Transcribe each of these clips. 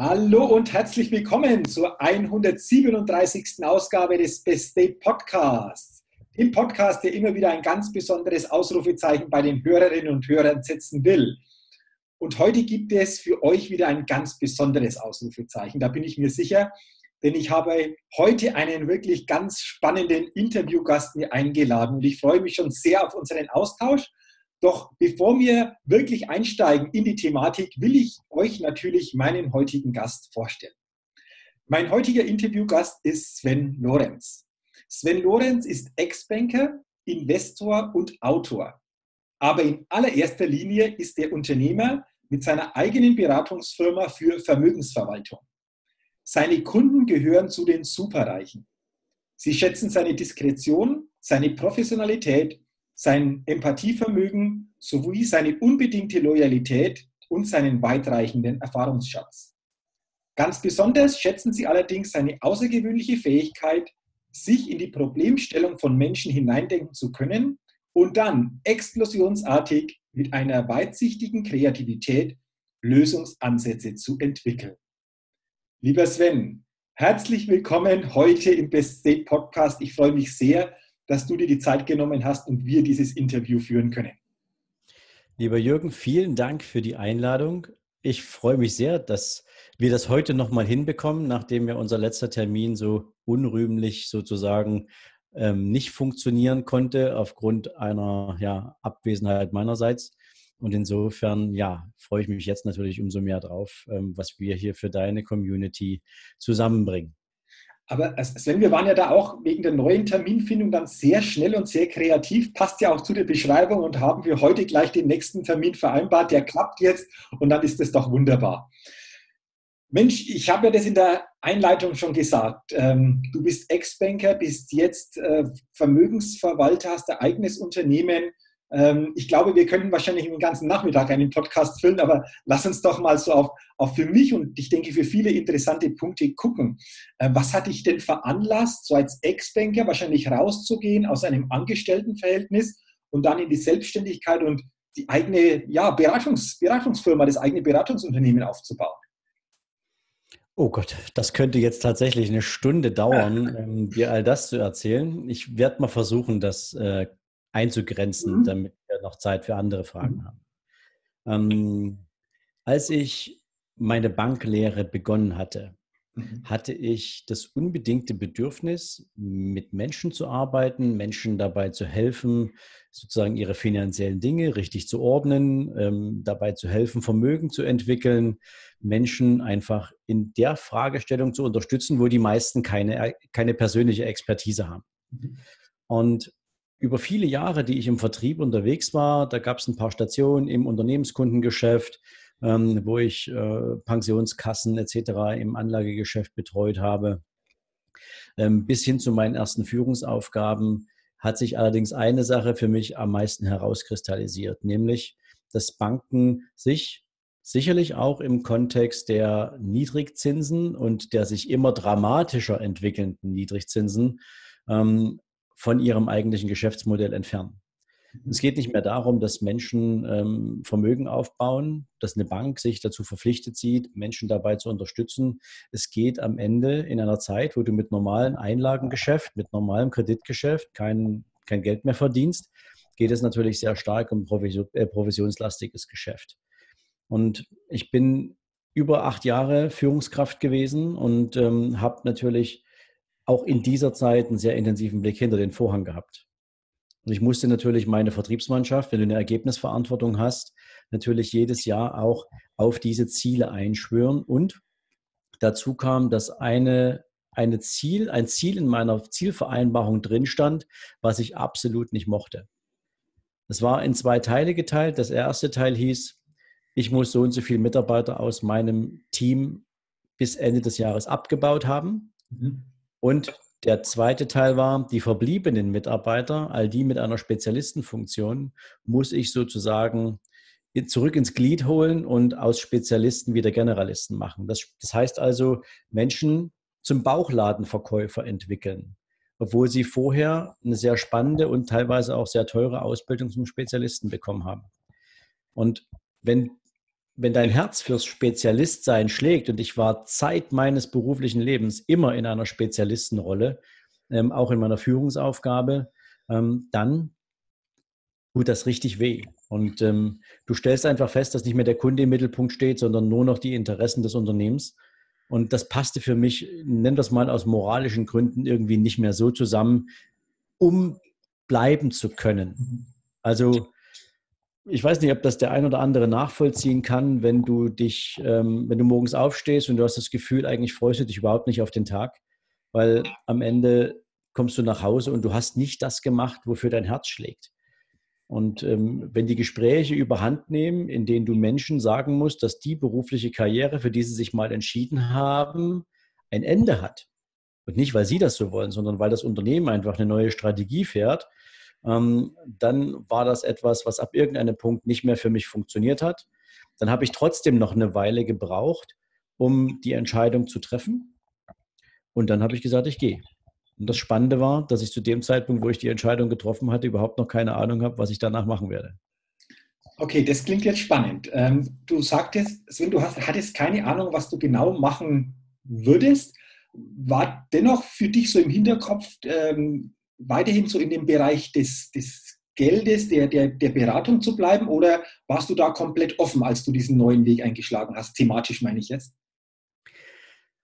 Hallo und herzlich willkommen zur 137. Ausgabe des Best Day Podcasts. Im Podcast, der immer wieder ein ganz besonderes Ausrufezeichen bei den Hörerinnen und Hörern setzen will. Und heute gibt es für euch wieder ein ganz besonderes Ausrufezeichen. Da bin ich mir sicher, denn ich habe heute einen wirklich ganz spannenden Interviewgast mir eingeladen und ich freue mich schon sehr auf unseren Austausch. Doch bevor wir wirklich einsteigen in die Thematik, will ich euch natürlich meinen heutigen Gast vorstellen. Mein heutiger Interviewgast ist Sven Lorenz. Sven Lorenz ist Ex-Banker, Investor und Autor. Aber in allererster Linie ist er Unternehmer mit seiner eigenen Beratungsfirma für Vermögensverwaltung. Seine Kunden gehören zu den Superreichen. Sie schätzen seine Diskretion, seine Professionalität sein Empathievermögen sowie seine unbedingte Loyalität und seinen weitreichenden Erfahrungsschatz. Ganz besonders schätzen sie allerdings seine außergewöhnliche Fähigkeit, sich in die Problemstellung von Menschen hineindenken zu können und dann explosionsartig mit einer weitsichtigen Kreativität Lösungsansätze zu entwickeln. Lieber Sven, herzlich willkommen heute im Best State Podcast. Ich freue mich sehr, dass du dir die Zeit genommen hast und wir dieses Interview führen können. Lieber Jürgen, vielen Dank für die Einladung. Ich freue mich sehr, dass wir das heute nochmal hinbekommen, nachdem ja unser letzter Termin so unrühmlich sozusagen ähm, nicht funktionieren konnte aufgrund einer ja, Abwesenheit meinerseits. Und insofern, ja, freue ich mich jetzt natürlich umso mehr drauf, ähm, was wir hier für deine Community zusammenbringen. Aber Sven, wir waren ja da auch wegen der neuen Terminfindung dann sehr schnell und sehr kreativ. Passt ja auch zu der Beschreibung und haben wir heute gleich den nächsten Termin vereinbart. Der klappt jetzt und dann ist das doch wunderbar. Mensch, ich habe ja das in der Einleitung schon gesagt. Ähm, du bist Ex-Banker, bist jetzt äh, Vermögensverwalter, hast ein eigenes Unternehmen ich glaube, wir können wahrscheinlich den ganzen Nachmittag einen Podcast füllen, aber lass uns doch mal so auf, auf für mich und ich denke für viele interessante Punkte gucken. Äh, was hat dich denn veranlasst, so als Ex-Banker wahrscheinlich rauszugehen aus einem Angestelltenverhältnis und dann in die Selbstständigkeit und die eigene ja, Beratungs, Beratungsfirma, das eigene Beratungsunternehmen aufzubauen? Oh Gott, das könnte jetzt tatsächlich eine Stunde dauern, ähm, dir all das zu erzählen. Ich werde mal versuchen, das äh, einzugrenzen, mhm. damit wir noch Zeit für andere Fragen mhm. haben. Ähm, als ich meine Banklehre begonnen hatte, mhm. hatte ich das unbedingte Bedürfnis, mit Menschen zu arbeiten, Menschen dabei zu helfen, sozusagen ihre finanziellen Dinge richtig zu ordnen, ähm, dabei zu helfen, Vermögen zu entwickeln, Menschen einfach in der Fragestellung zu unterstützen, wo die meisten keine, keine persönliche Expertise haben. Mhm. Und über viele Jahre, die ich im Vertrieb unterwegs war, da gab es ein paar Stationen im Unternehmenskundengeschäft, ähm, wo ich äh, Pensionskassen etc. im Anlagegeschäft betreut habe. Ähm, bis hin zu meinen ersten Führungsaufgaben hat sich allerdings eine Sache für mich am meisten herauskristallisiert, nämlich, dass Banken sich sicherlich auch im Kontext der Niedrigzinsen und der sich immer dramatischer entwickelnden Niedrigzinsen ähm, von ihrem eigentlichen Geschäftsmodell entfernen. Mhm. Es geht nicht mehr darum, dass Menschen ähm, Vermögen aufbauen, dass eine Bank sich dazu verpflichtet sieht, Menschen dabei zu unterstützen. Es geht am Ende in einer Zeit, wo du mit normalem Einlagengeschäft, mit normalem Kreditgeschäft kein, kein Geld mehr verdienst, geht es natürlich sehr stark um Provision, äh, provisionslastiges Geschäft. Und ich bin über acht Jahre Führungskraft gewesen und ähm, habe natürlich auch in dieser Zeit einen sehr intensiven Blick hinter den Vorhang gehabt. Und ich musste natürlich meine Vertriebsmannschaft, wenn du eine Ergebnisverantwortung hast, natürlich jedes Jahr auch auf diese Ziele einschwören. Und dazu kam, dass eine, eine Ziel, ein Ziel in meiner Zielvereinbarung drin stand, was ich absolut nicht mochte. Es war in zwei Teile geteilt. Das erste Teil hieß, ich muss so und so viele Mitarbeiter aus meinem Team bis Ende des Jahres abgebaut haben. Mhm. Und der zweite Teil war, die verbliebenen Mitarbeiter, all die mit einer Spezialistenfunktion, muss ich sozusagen zurück ins Glied holen und aus Spezialisten wieder Generalisten machen. Das, das heißt also, Menschen zum Bauchladenverkäufer entwickeln, obwohl sie vorher eine sehr spannende und teilweise auch sehr teure Ausbildung zum Spezialisten bekommen haben. Und wenn wenn dein Herz fürs Spezialistsein schlägt, und ich war Zeit meines beruflichen Lebens immer in einer Spezialistenrolle, ähm, auch in meiner Führungsaufgabe, ähm, dann tut das richtig weh. Und ähm, du stellst einfach fest, dass nicht mehr der Kunde im Mittelpunkt steht, sondern nur noch die Interessen des Unternehmens. Und das passte für mich, nenn das mal aus moralischen Gründen, irgendwie nicht mehr so zusammen, um bleiben zu können. Also ich weiß nicht, ob das der ein oder andere nachvollziehen kann, wenn du dich, ähm, wenn du morgens aufstehst und du hast das Gefühl, eigentlich freust du dich überhaupt nicht auf den Tag, weil am Ende kommst du nach Hause und du hast nicht das gemacht, wofür dein Herz schlägt. Und ähm, wenn die Gespräche überhand nehmen, in denen du Menschen sagen musst, dass die berufliche Karriere, für die sie sich mal entschieden haben, ein Ende hat. Und nicht, weil sie das so wollen, sondern weil das Unternehmen einfach eine neue Strategie fährt, dann war das etwas, was ab irgendeinem Punkt nicht mehr für mich funktioniert hat. Dann habe ich trotzdem noch eine Weile gebraucht, um die Entscheidung zu treffen. Und dann habe ich gesagt, ich gehe. Und das Spannende war, dass ich zu dem Zeitpunkt, wo ich die Entscheidung getroffen hatte, überhaupt noch keine Ahnung habe, was ich danach machen werde. Okay, das klingt jetzt spannend. Ähm, du sagtest, Sven, du hattest keine Ahnung, was du genau machen würdest. War dennoch für dich so im Hinterkopf ähm, weiterhin so in dem Bereich des, des Geldes, der, der, der Beratung zu bleiben oder warst du da komplett offen, als du diesen neuen Weg eingeschlagen hast? Thematisch meine ich jetzt.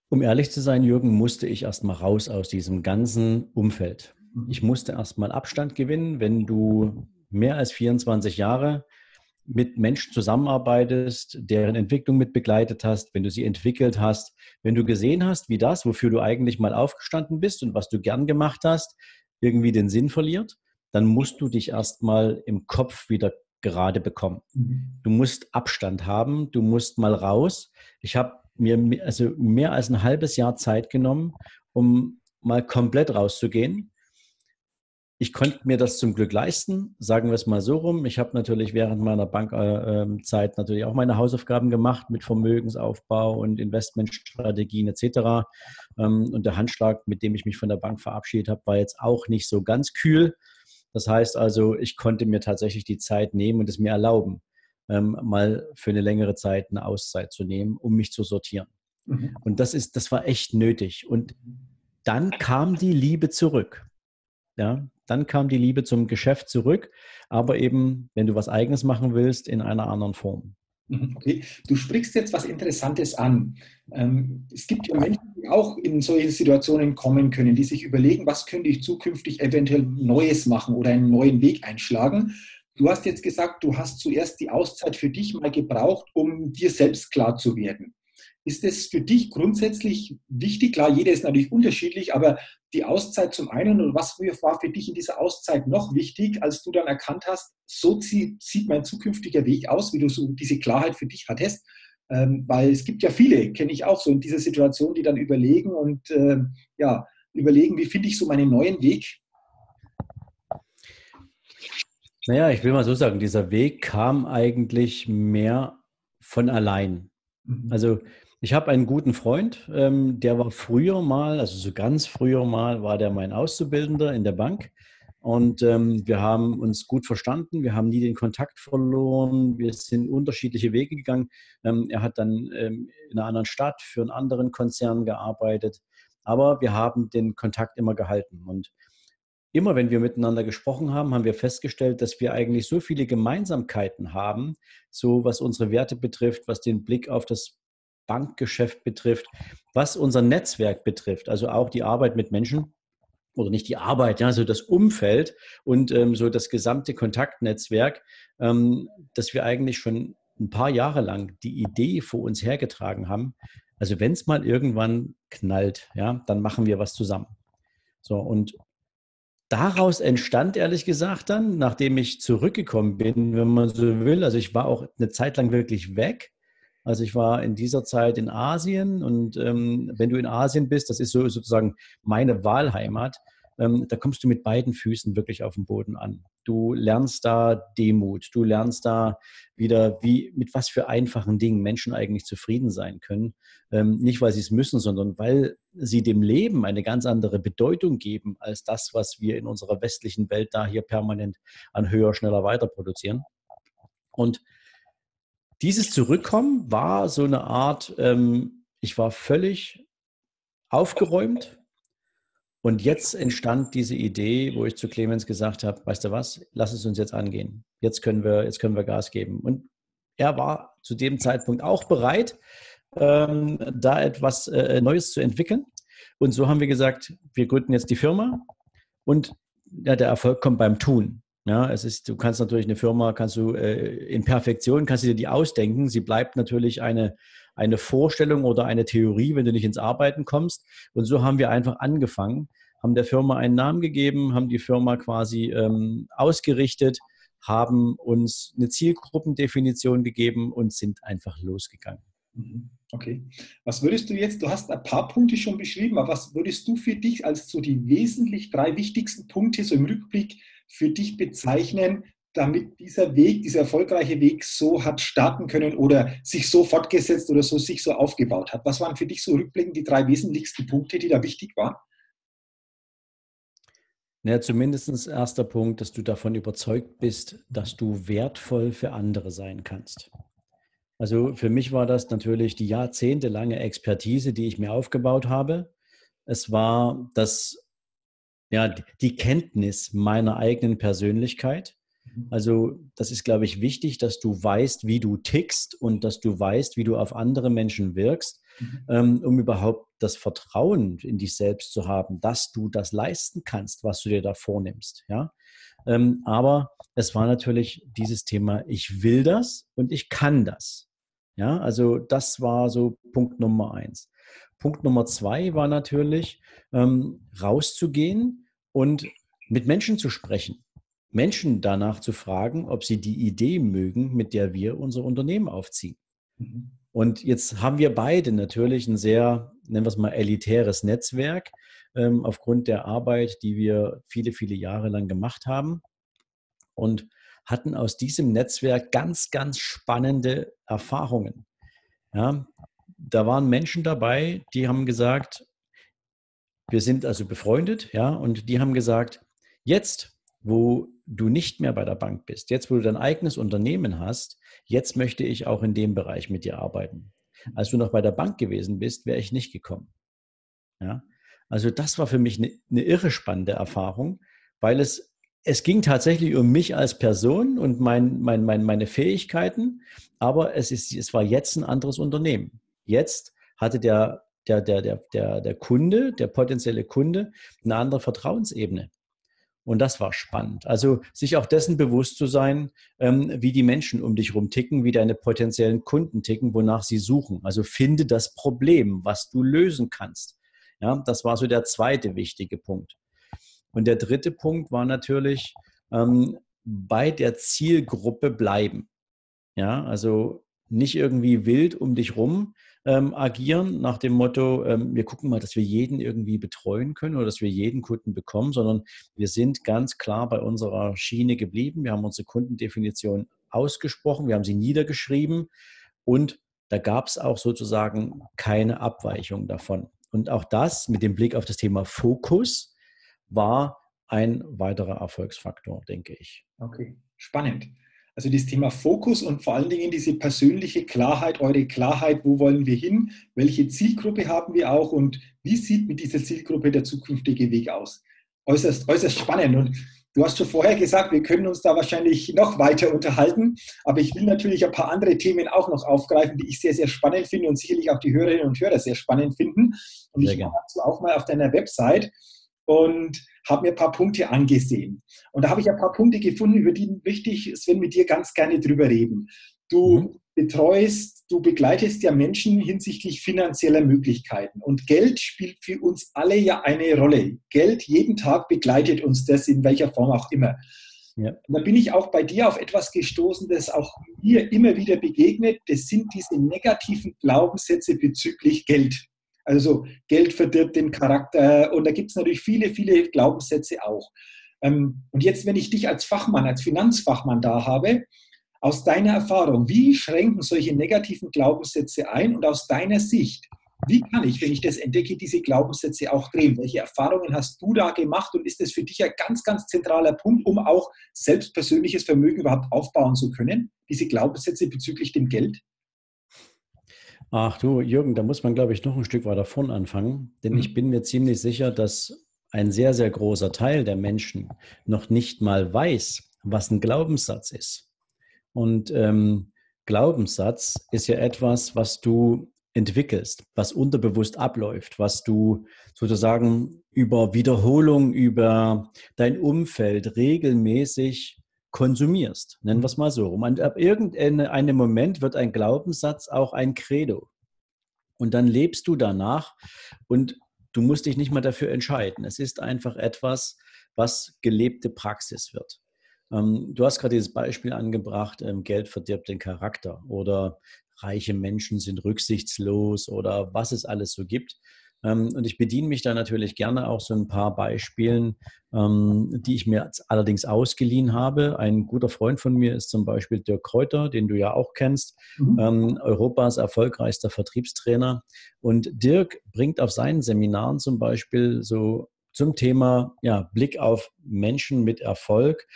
Um ehrlich zu sein, Jürgen, musste ich erst mal raus aus diesem ganzen Umfeld. Mhm. Ich musste erst mal Abstand gewinnen, wenn du mehr als 24 Jahre mit Menschen zusammenarbeitest, deren Entwicklung mit begleitet hast, wenn du sie entwickelt hast, wenn du gesehen hast, wie das, wofür du eigentlich mal aufgestanden bist und was du gern gemacht hast, irgendwie den Sinn verliert, dann musst du dich erstmal im Kopf wieder gerade bekommen. Mhm. Du musst Abstand haben, du musst mal raus. Ich habe mir also mehr als ein halbes Jahr Zeit genommen, um mal komplett rauszugehen. Ich konnte mir das zum Glück leisten, sagen wir es mal so rum. Ich habe natürlich während meiner Bankzeit äh, natürlich auch meine Hausaufgaben gemacht mit Vermögensaufbau und Investmentstrategien etc. Ähm, und der Handschlag, mit dem ich mich von der Bank verabschiedet habe, war jetzt auch nicht so ganz kühl. Das heißt also, ich konnte mir tatsächlich die Zeit nehmen und es mir erlauben ähm, mal für eine längere Zeit eine Auszeit zu nehmen, um mich zu sortieren. Mhm. Und das ist, das war echt nötig. Und dann kam die Liebe zurück. Ja, dann kam die Liebe zum Geschäft zurück, aber eben, wenn du was Eigenes machen willst, in einer anderen Form. Mhm, okay, du sprichst jetzt was Interessantes an. Ähm, es gibt ja Menschen, die auch in solche Situationen kommen können, die sich überlegen, was könnte ich zukünftig eventuell Neues machen oder einen neuen Weg einschlagen. Du hast jetzt gesagt, du hast zuerst die Auszeit für dich mal gebraucht, um dir selbst klar zu werden. Ist es für dich grundsätzlich wichtig? Klar, jeder ist natürlich unterschiedlich, aber die Auszeit zum einen und was war für dich in dieser Auszeit noch wichtig, als du dann erkannt hast, so sieht mein zukünftiger Weg aus, wie du so diese Klarheit für dich hattest? Ähm, weil es gibt ja viele, kenne ich auch so in dieser Situation, die dann überlegen und äh, ja, überlegen, wie finde ich so meinen neuen Weg? Naja, ich will mal so sagen, dieser Weg kam eigentlich mehr von allein. Mhm. Also ich habe einen guten Freund, ähm, der war früher mal, also so ganz früher mal, war der mein Auszubildender in der Bank. Und ähm, wir haben uns gut verstanden, wir haben nie den Kontakt verloren, wir sind unterschiedliche Wege gegangen. Ähm, er hat dann ähm, in einer anderen Stadt für einen anderen Konzern gearbeitet, aber wir haben den Kontakt immer gehalten. Und immer wenn wir miteinander gesprochen haben, haben wir festgestellt, dass wir eigentlich so viele Gemeinsamkeiten haben, so was unsere Werte betrifft, was den Blick auf das Bankgeschäft betrifft, was unser Netzwerk betrifft, also auch die Arbeit mit Menschen oder nicht die Arbeit, ja, so das Umfeld und ähm, so das gesamte Kontaktnetzwerk, ähm, dass wir eigentlich schon ein paar Jahre lang die Idee vor uns hergetragen haben. Also wenn es mal irgendwann knallt, ja, dann machen wir was zusammen. So und daraus entstand ehrlich gesagt dann, nachdem ich zurückgekommen bin, wenn man so will, also ich war auch eine Zeit lang wirklich weg. Also ich war in dieser Zeit in Asien und ähm, wenn du in Asien bist, das ist so sozusagen meine Wahlheimat, ähm, da kommst du mit beiden Füßen wirklich auf den Boden an. Du lernst da Demut, du lernst da wieder, wie, mit was für einfachen Dingen Menschen eigentlich zufrieden sein können. Ähm, nicht, weil sie es müssen, sondern weil sie dem Leben eine ganz andere Bedeutung geben als das, was wir in unserer westlichen Welt da hier permanent an höher, schneller weiter produzieren. Und dieses Zurückkommen war so eine Art, ähm, ich war völlig aufgeräumt. Und jetzt entstand diese Idee, wo ich zu Clemens gesagt habe, weißt du was, lass es uns jetzt angehen. Jetzt können wir, jetzt können wir Gas geben. Und er war zu dem Zeitpunkt auch bereit, ähm, da etwas äh, Neues zu entwickeln. Und so haben wir gesagt, wir gründen jetzt die Firma und ja, der Erfolg kommt beim Tun. Ja, es ist, du kannst natürlich eine Firma, kannst du äh, in Perfektion, kannst du dir die ausdenken. Sie bleibt natürlich eine, eine Vorstellung oder eine Theorie, wenn du nicht ins Arbeiten kommst. Und so haben wir einfach angefangen, haben der Firma einen Namen gegeben, haben die Firma quasi ähm, ausgerichtet, haben uns eine Zielgruppendefinition gegeben und sind einfach losgegangen. Mhm. Okay. Was würdest du jetzt, du hast ein paar Punkte schon beschrieben, aber was würdest du für dich als so die wesentlich drei wichtigsten Punkte so im Rückblick für dich bezeichnen, damit dieser Weg, dieser erfolgreiche Weg so hat starten können oder sich so fortgesetzt oder so sich so aufgebaut hat? Was waren für dich so rückblickend die drei wesentlichsten Punkte, die da wichtig waren? Naja, zumindest erster Punkt, dass du davon überzeugt bist, dass du wertvoll für andere sein kannst. Also für mich war das natürlich die jahrzehntelange Expertise, die ich mir aufgebaut habe. Es war das, ja, die Kenntnis meiner eigenen Persönlichkeit. Mhm. Also das ist, glaube ich, wichtig, dass du weißt, wie du tickst und dass du weißt, wie du auf andere Menschen wirkst, mhm. ähm, um überhaupt das Vertrauen in dich selbst zu haben, dass du das leisten kannst, was du dir da vornimmst. Ja? Ähm, aber es war natürlich dieses Thema, ich will das und ich kann das. Ja, also das war so Punkt Nummer eins. Punkt Nummer zwei war natürlich, ähm, rauszugehen und mit Menschen zu sprechen. Menschen danach zu fragen, ob sie die Idee mögen, mit der wir unser Unternehmen aufziehen. Mhm. Und jetzt haben wir beide natürlich ein sehr, nennen wir es mal, elitäres Netzwerk ähm, aufgrund der Arbeit, die wir viele, viele Jahre lang gemacht haben. Und hatten aus diesem Netzwerk ganz, ganz spannende Erfahrungen. Ja, da waren Menschen dabei, die haben gesagt, wir sind also befreundet, ja, und die haben gesagt, jetzt, wo du nicht mehr bei der Bank bist, jetzt, wo du dein eigenes Unternehmen hast, jetzt möchte ich auch in dem Bereich mit dir arbeiten. Als du noch bei der Bank gewesen bist, wäre ich nicht gekommen. Ja, also das war für mich eine, eine irre spannende Erfahrung, weil es es ging tatsächlich um mich als Person und mein, mein, mein, meine Fähigkeiten, aber es, ist, es war jetzt ein anderes Unternehmen. Jetzt hatte der, der, der, der, der, der Kunde, der potenzielle Kunde, eine andere Vertrauensebene. Und das war spannend. Also sich auch dessen bewusst zu sein, ähm, wie die Menschen um dich rum ticken, wie deine potenziellen Kunden ticken, wonach sie suchen. Also finde das Problem, was du lösen kannst. Ja, das war so der zweite wichtige Punkt. Und der dritte Punkt war natürlich ähm, bei der Zielgruppe bleiben. Ja, also nicht irgendwie wild um dich rum ähm, agieren nach dem Motto, ähm, wir gucken mal, dass wir jeden irgendwie betreuen können oder dass wir jeden Kunden bekommen, sondern wir sind ganz klar bei unserer Schiene geblieben. Wir haben unsere Kundendefinition ausgesprochen, wir haben sie niedergeschrieben und da gab es auch sozusagen keine Abweichung davon. Und auch das mit dem Blick auf das Thema Fokus, war ein weiterer Erfolgsfaktor, denke ich. Okay, spannend. Also das Thema Fokus und vor allen Dingen diese persönliche Klarheit, eure Klarheit, wo wollen wir hin, welche Zielgruppe haben wir auch und wie sieht mit dieser Zielgruppe der zukünftige Weg aus. Äußerst, äußerst spannend. Und du hast schon vorher gesagt, wir können uns da wahrscheinlich noch weiter unterhalten, aber ich will natürlich ein paar andere Themen auch noch aufgreifen, die ich sehr, sehr spannend finde und sicherlich auch die Hörerinnen und Hörer sehr spannend finden. Und sehr ich war dazu auch mal auf deiner Website und habe mir ein paar Punkte angesehen. Und da habe ich ein paar Punkte gefunden, über die möchte ich, Sven, mit dir ganz gerne drüber reden. Du mhm. Betreust, du begleitest ja Menschen hinsichtlich finanzieller Möglichkeiten. Und Geld spielt für uns alle ja eine Rolle. Geld, jeden Tag begleitet uns das in welcher Form auch immer. Ja. Und da bin ich auch bei dir auf etwas gestoßen, das auch mir immer wieder begegnet. Das sind diese negativen Glaubenssätze bezüglich Geld. Also Geld verdirbt den Charakter und da gibt es natürlich viele, viele Glaubenssätze auch. Ähm, und jetzt, wenn ich dich als Fachmann, als Finanzfachmann da habe, aus deiner Erfahrung, wie schränken solche negativen Glaubenssätze ein und aus deiner Sicht, Wie kann ich, wenn ich das entdecke, diese Glaubenssätze auch drehen? Welche Erfahrungen hast du da gemacht und ist das für dich ein ganz, ganz zentraler Punkt, um auch selbst persönliches Vermögen überhaupt aufbauen zu können? Diese Glaubenssätze bezüglich dem Geld? Ach du, Jürgen, da muss man, glaube ich, noch ein Stück weiter vorn anfangen, denn mhm. ich bin mir ziemlich sicher, dass ein sehr, sehr großer Teil der Menschen noch nicht mal weiß, was ein Glaubenssatz ist. Und ähm, Glaubenssatz ist ja etwas, was du entwickelst, was unterbewusst abläuft, was du sozusagen über Wiederholung, über dein Umfeld regelmäßig konsumierst. Nennen wir es mal so. Und ab irgendeinem Moment wird ein Glaubenssatz auch ein Credo. Und dann lebst du danach und du musst dich nicht mal dafür entscheiden. Es ist einfach etwas, was gelebte Praxis wird. Ähm, du hast gerade dieses Beispiel angebracht, ähm, Geld verdirbt den Charakter oder reiche Menschen sind rücksichtslos oder was es alles so gibt. Ähm, und ich bediene mich da natürlich gerne auch so ein paar Beispielen, die ich mir allerdings ausgeliehen habe. Ein guter Freund von mir ist zum Beispiel Dirk Kräuter, den du ja auch kennst, mhm. Europas erfolgreichster Vertriebstrainer. Und Dirk bringt auf seinen Seminaren zum Beispiel so zum Thema ja, Blick auf Menschen mit Erfolg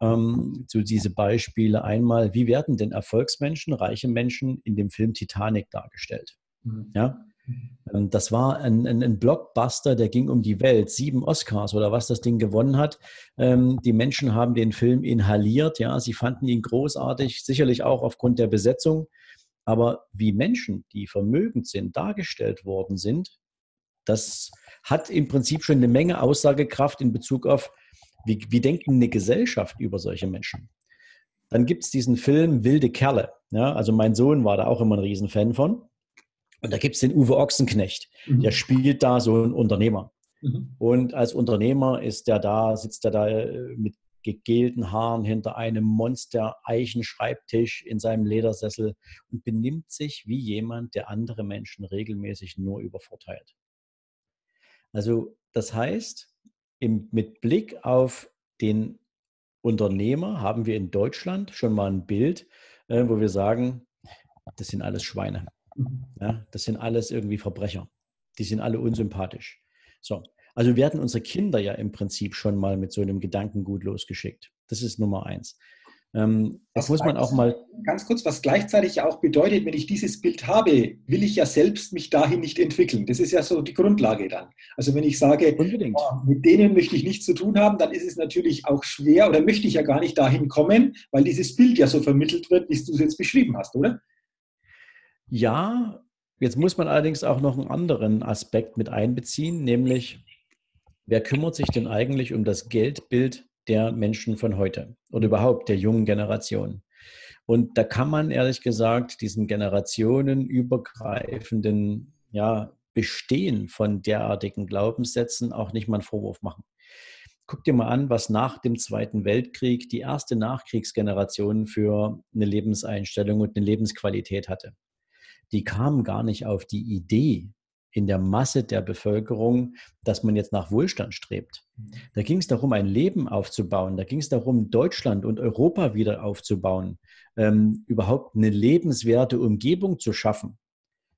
ähm, so diese Beispiele. Einmal, wie werden denn Erfolgsmenschen, reiche Menschen in dem Film Titanic dargestellt? Mhm. Ja, ähm, das war ein, ein, ein, Blockbuster, der ging um die Welt, sieben Oscars oder was das Ding gewonnen hat. Ähm, die Menschen haben den Film inhaliert, ja, sie fanden ihn großartig, sicherlich auch aufgrund der Besetzung. Aber wie Menschen, die vermögend sind, dargestellt worden sind, das hat im Prinzip schon eine Menge Aussagekraft in Bezug auf wie, wie denkt eine Gesellschaft über solche Menschen? Dann gibt es diesen Film Wilde Kerle. Ja, also mein Sohn war da auch immer ein Riesenfan von. Und da gibt es den Uwe Ochsenknecht. Mhm. Der spielt da so einen Unternehmer. Mhm. Und als Unternehmer ist der da, sitzt er da äh, mit gegelten Haaren hinter einem Monster-Eichenschreibtisch in seinem Ledersessel und benimmt sich wie jemand, der andere Menschen regelmäßig nur übervorteilt. Also das heißt, im, mit Blick auf den Unternehmer haben wir in Deutschland schon mal ein Bild, äh, wo wir sagen, das sind alles Schweine. Mhm. Ja, das sind alles irgendwie Verbrecher. Die sind alle unsympathisch. So. Also werden unsere Kinder ja im Prinzip schon mal mit so einem Gedankengut losgeschickt. Das ist Nummer eins. Ähm, das muss man auch mal. Ganz kurz, was gleichzeitig auch bedeutet, wenn ich dieses Bild habe, will ich ja selbst mich dahin nicht entwickeln. Das ist ja so die Grundlage dann. Also wenn ich sage, oh, mit denen möchte ich nichts zu tun haben, dann ist es natürlich auch schwer oder möchte ich ja gar nicht dahin kommen, weil dieses Bild ja so vermittelt wird, wie du es jetzt beschrieben hast, oder? Ja, jetzt muss man allerdings auch noch einen anderen Aspekt mit einbeziehen, nämlich wer kümmert sich denn eigentlich um das Geldbild der Menschen von heute oder überhaupt der jungen Generation. Und da kann man ehrlich gesagt diesen generationenübergreifenden ja, Bestehen von derartigen Glaubenssätzen auch nicht mal einen Vorwurf machen. Guck dir mal an, was nach dem Zweiten Weltkrieg die erste Nachkriegsgeneration für eine Lebenseinstellung und eine Lebensqualität hatte. Die kamen gar nicht auf die Idee, in der Masse der Bevölkerung, dass man jetzt nach Wohlstand strebt. Mhm. Da ging es darum, ein Leben aufzubauen. Da ging es darum, Deutschland und Europa wieder aufzubauen, ähm, überhaupt eine lebenswerte Umgebung zu schaffen.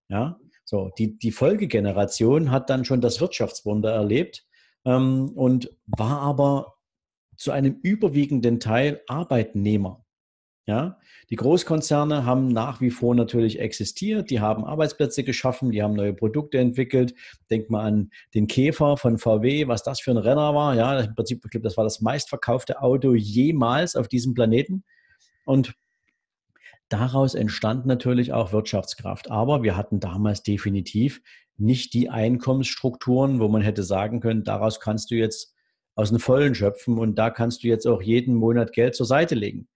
Ja, so die, die Folgegeneration hat dann schon das Wirtschaftswunder erlebt ähm, und war aber zu einem überwiegenden Teil Arbeitnehmer. Ja, die Großkonzerne haben nach wie vor natürlich existiert, die haben Arbeitsplätze geschaffen, die haben neue Produkte entwickelt. Denk mal an den Käfer von VW, was das für ein Renner war. Ja, im Prinzip, das war das meistverkaufte Auto jemals auf diesem Planeten. Und daraus entstand natürlich auch Wirtschaftskraft. Aber wir hatten damals definitiv nicht die Einkommensstrukturen, wo man hätte sagen können, daraus kannst du jetzt aus den Vollen schöpfen und da kannst du jetzt auch jeden Monat Geld zur Seite legen.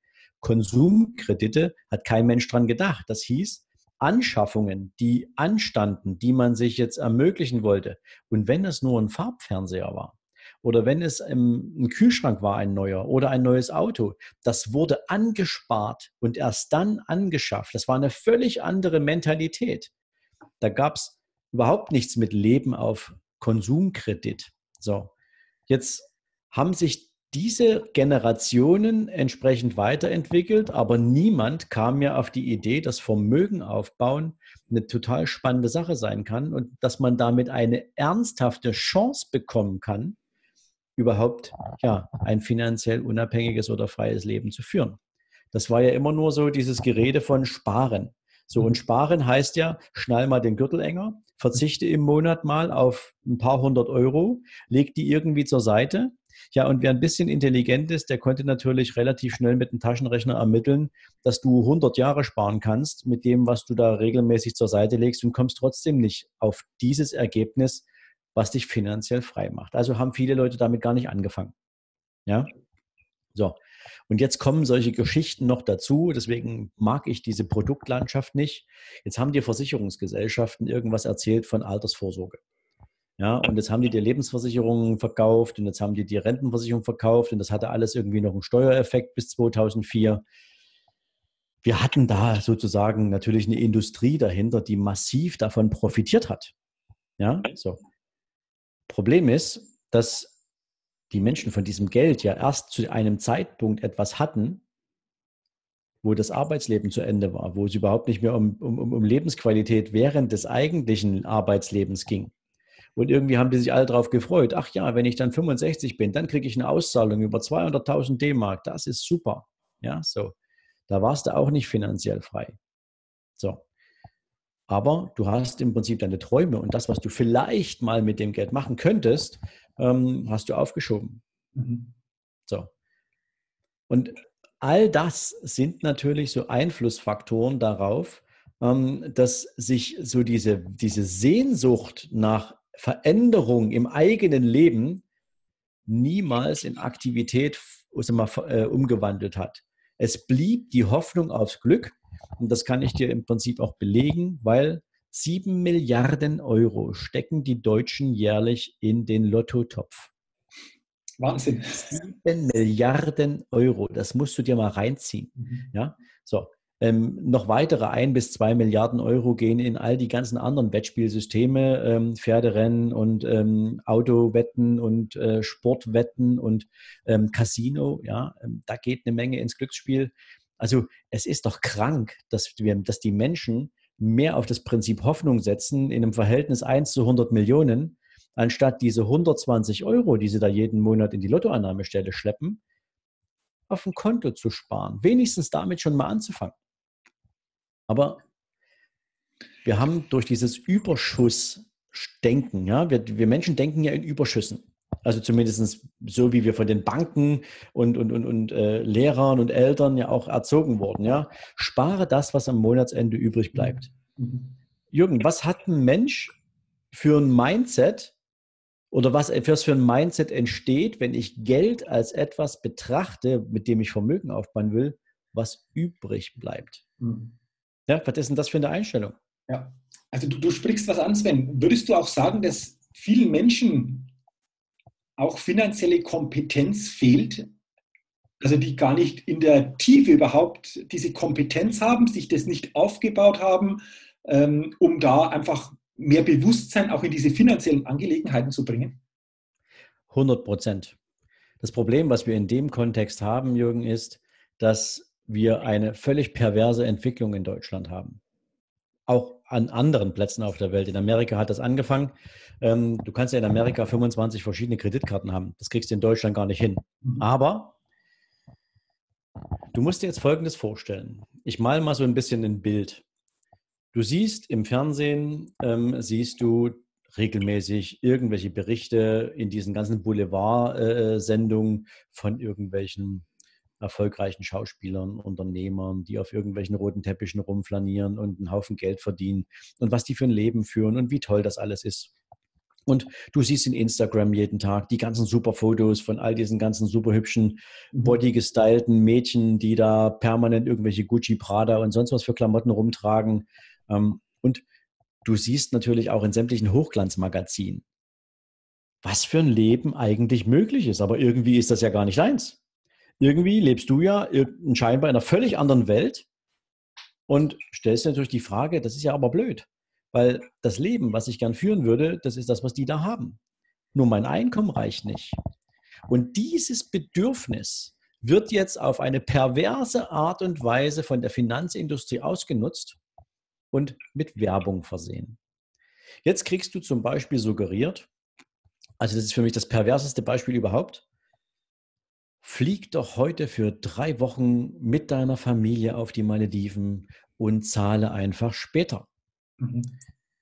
Konsumkredite hat kein Mensch dran gedacht. Das hieß, Anschaffungen, die anstanden, die man sich jetzt ermöglichen wollte. Und wenn es nur ein Farbfernseher war oder wenn es ein Kühlschrank war, ein neuer oder ein neues Auto, das wurde angespart und erst dann angeschafft. Das war eine völlig andere Mentalität. Da gab es überhaupt nichts mit Leben auf Konsumkredit. So, jetzt haben sich diese Generationen entsprechend weiterentwickelt, aber niemand kam mir auf die Idee, dass Vermögen aufbauen eine total spannende Sache sein kann und dass man damit eine ernsthafte Chance bekommen kann, überhaupt ja, ein finanziell unabhängiges oder freies Leben zu führen. Das war ja immer nur so dieses Gerede von Sparen. So, und Sparen heißt ja, schnall mal den Gürtel enger, verzichte im Monat mal auf ein paar hundert Euro, leg die irgendwie zur Seite. Ja, und wer ein bisschen intelligent ist, der konnte natürlich relativ schnell mit dem Taschenrechner ermitteln, dass du 100 Jahre sparen kannst mit dem, was du da regelmäßig zur Seite legst und kommst trotzdem nicht auf dieses Ergebnis, was dich finanziell frei macht. Also haben viele Leute damit gar nicht angefangen. Ja, so. Und jetzt kommen solche Geschichten noch dazu. Deswegen mag ich diese Produktlandschaft nicht. Jetzt haben die Versicherungsgesellschaften irgendwas erzählt von Altersvorsorge. Ja, und jetzt haben die die Lebensversicherungen verkauft und jetzt haben die die Rentenversicherung verkauft und das hatte alles irgendwie noch einen Steuereffekt bis 2004. Wir hatten da sozusagen natürlich eine Industrie dahinter, die massiv davon profitiert hat. Ja, so. Problem ist, dass die Menschen von diesem Geld ja erst zu einem Zeitpunkt etwas hatten, wo das Arbeitsleben zu Ende war, wo es überhaupt nicht mehr um, um, um Lebensqualität während des eigentlichen Arbeitslebens ging. Und irgendwie haben die sich alle darauf gefreut. Ach ja, wenn ich dann 65 bin, dann kriege ich eine Auszahlung über 200.000 D-Mark. Das ist super. Ja, so. Da warst du auch nicht finanziell frei. So. Aber du hast im Prinzip deine Träume und das, was du vielleicht mal mit dem Geld machen könntest, ähm, hast du aufgeschoben. Mhm. So. Und all das sind natürlich so Einflussfaktoren darauf, ähm, dass sich so diese, diese Sehnsucht nach Veränderung im eigenen Leben niemals in Aktivität mal, äh, umgewandelt hat. Es blieb die Hoffnung aufs Glück und das kann ich dir im Prinzip auch belegen, weil sieben Milliarden Euro stecken die Deutschen jährlich in den Lottotopf. Wahnsinn. Sieben Milliarden Euro, das musst du dir mal reinziehen. Mhm. Ja, so. Ähm, noch weitere ein bis zwei Milliarden Euro gehen in all die ganzen anderen Wettspielsysteme, ähm, Pferderennen und ähm, Autowetten und äh, Sportwetten und ähm, Casino. Ja, ähm, da geht eine Menge ins Glücksspiel. Also es ist doch krank, dass, wir, dass die Menschen mehr auf das Prinzip Hoffnung setzen in einem Verhältnis 1 zu 100 Millionen, anstatt diese 120 Euro, die sie da jeden Monat in die Lottoannahmestelle schleppen, auf ein Konto zu sparen. Wenigstens damit schon mal anzufangen. Aber wir haben durch dieses Überschussdenken, ja, wir, wir Menschen denken ja in Überschüssen. Also zumindest so, wie wir von den Banken und, und, und, und äh, Lehrern und Eltern ja auch erzogen wurden. Ja? Spare das, was am Monatsende übrig bleibt. Mhm. Jürgen, was hat ein Mensch für ein Mindset oder was für ein Mindset entsteht, wenn ich Geld als etwas betrachte, mit dem ich Vermögen aufbauen will, was übrig bleibt? Mhm. Ja, was ist denn das für eine Einstellung? Ja, also du, du sprichst was an, Sven. Würdest du auch sagen, dass vielen Menschen auch finanzielle Kompetenz fehlt? Also die gar nicht in der Tiefe überhaupt diese Kompetenz haben, sich das nicht aufgebaut haben, ähm, um da einfach mehr Bewusstsein auch in diese finanziellen Angelegenheiten zu bringen? 100 Prozent. Das Problem, was wir in dem Kontext haben, Jürgen, ist, dass wir eine völlig perverse Entwicklung in Deutschland haben. Auch an anderen Plätzen auf der Welt. In Amerika hat das angefangen. Ähm, du kannst ja in Amerika 25 verschiedene Kreditkarten haben. Das kriegst du in Deutschland gar nicht hin. Mhm. Aber du musst dir jetzt Folgendes vorstellen. Ich male mal so ein bisschen ein Bild. Du siehst im Fernsehen, ähm, siehst du regelmäßig irgendwelche Berichte in diesen ganzen Boulevard-Sendungen äh, von irgendwelchen erfolgreichen Schauspielern, Unternehmern, die auf irgendwelchen roten Teppichen rumflanieren und einen Haufen Geld verdienen und was die für ein Leben führen und wie toll das alles ist. Und du siehst in Instagram jeden Tag die ganzen super Fotos von all diesen ganzen super hübschen, mhm. bodygestylten Mädchen, die da permanent irgendwelche Gucci, Prada und sonst was für Klamotten rumtragen. Ähm, und du siehst natürlich auch in sämtlichen Hochglanzmagazinen, was für ein Leben eigentlich möglich ist. Aber irgendwie ist das ja gar nicht deins irgendwie lebst du ja scheinbar in einer völlig anderen Welt und stellst natürlich die Frage, das ist ja aber blöd, weil das Leben, was ich gern führen würde, das ist das, was die da haben. Nur mein Einkommen reicht nicht. Und dieses Bedürfnis wird jetzt auf eine perverse Art und Weise von der Finanzindustrie ausgenutzt und mit Werbung versehen. Jetzt kriegst du zum Beispiel suggeriert, also das ist für mich das perverseste Beispiel überhaupt, flieg doch heute für drei Wochen mit deiner Familie auf die Malediven und zahle einfach später. Mhm.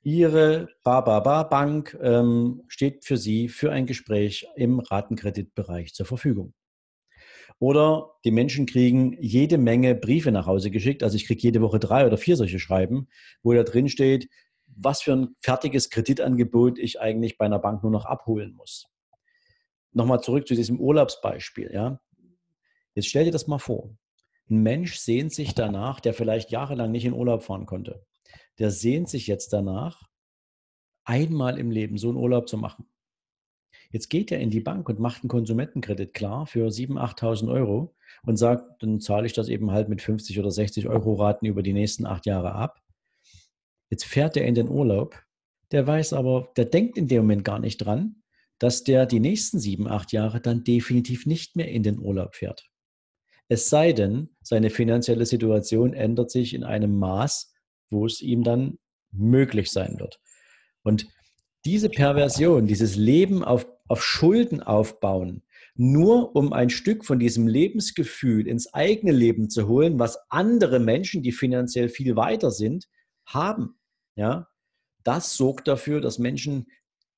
Ihre Bababa Bank ähm, steht für Sie für ein Gespräch im Ratenkreditbereich zur Verfügung. Oder die Menschen kriegen jede Menge Briefe nach Hause geschickt. Also ich kriege jede Woche drei oder vier solche Schreiben, wo da drin steht, was für ein fertiges Kreditangebot ich eigentlich bei einer Bank nur noch abholen muss. Nochmal zurück zu diesem Urlaubsbeispiel. Ja? Jetzt stell dir das mal vor. Ein Mensch sehnt sich danach, der vielleicht jahrelang nicht in Urlaub fahren konnte. Der sehnt sich jetzt danach, einmal im Leben so einen Urlaub zu machen. Jetzt geht er in die Bank und macht einen Konsumentenkredit klar für 7.000, 8.000 Euro und sagt, dann zahle ich das eben halt mit 50 oder 60 Euro Raten über die nächsten acht Jahre ab. Jetzt fährt er in den Urlaub. Der weiß aber, der denkt in dem Moment gar nicht dran, dass der die nächsten sieben, acht Jahre dann definitiv nicht mehr in den Urlaub fährt. Es sei denn, seine finanzielle Situation ändert sich in einem Maß, wo es ihm dann möglich sein wird. Und diese Perversion, dieses Leben auf, auf Schulden aufbauen, nur um ein Stück von diesem Lebensgefühl ins eigene Leben zu holen, was andere Menschen, die finanziell viel weiter sind, haben. Ja, das sorgt dafür, dass Menschen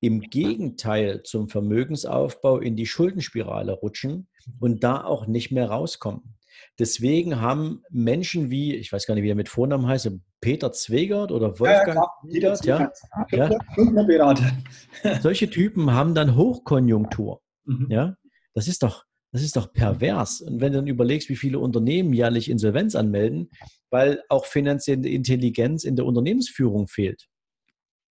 im Gegenteil zum Vermögensaufbau in die Schuldenspirale rutschen und da auch nicht mehr rauskommen. Deswegen haben Menschen wie, ich weiß gar nicht, wie er mit Vornamen heißt, Peter Zwegert oder Wolfgang ja, ja, ja, ja. Solche Typen haben dann Hochkonjunktur. Mhm. Ja, das ist doch, das ist doch pervers. Und wenn du dann überlegst, wie viele Unternehmen jährlich Insolvenz anmelden, weil auch finanzielle Intelligenz in der Unternehmensführung fehlt.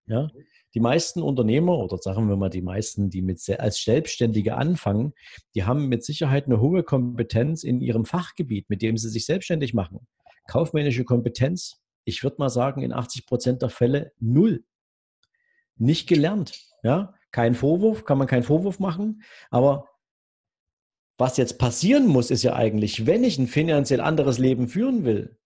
Ja, die meisten Unternehmer oder sagen wir mal die meisten, die mit als Selbstständige anfangen, die haben mit Sicherheit eine hohe Kompetenz in ihrem Fachgebiet, mit dem sie sich selbstständig machen. Kaufmännische Kompetenz, ich würde mal sagen, in 80 Prozent der Fälle null. Nicht gelernt. Ja, kein Vorwurf, kann man keinen Vorwurf machen. Aber was jetzt passieren muss, ist ja eigentlich, wenn ich ein finanziell anderes Leben führen will,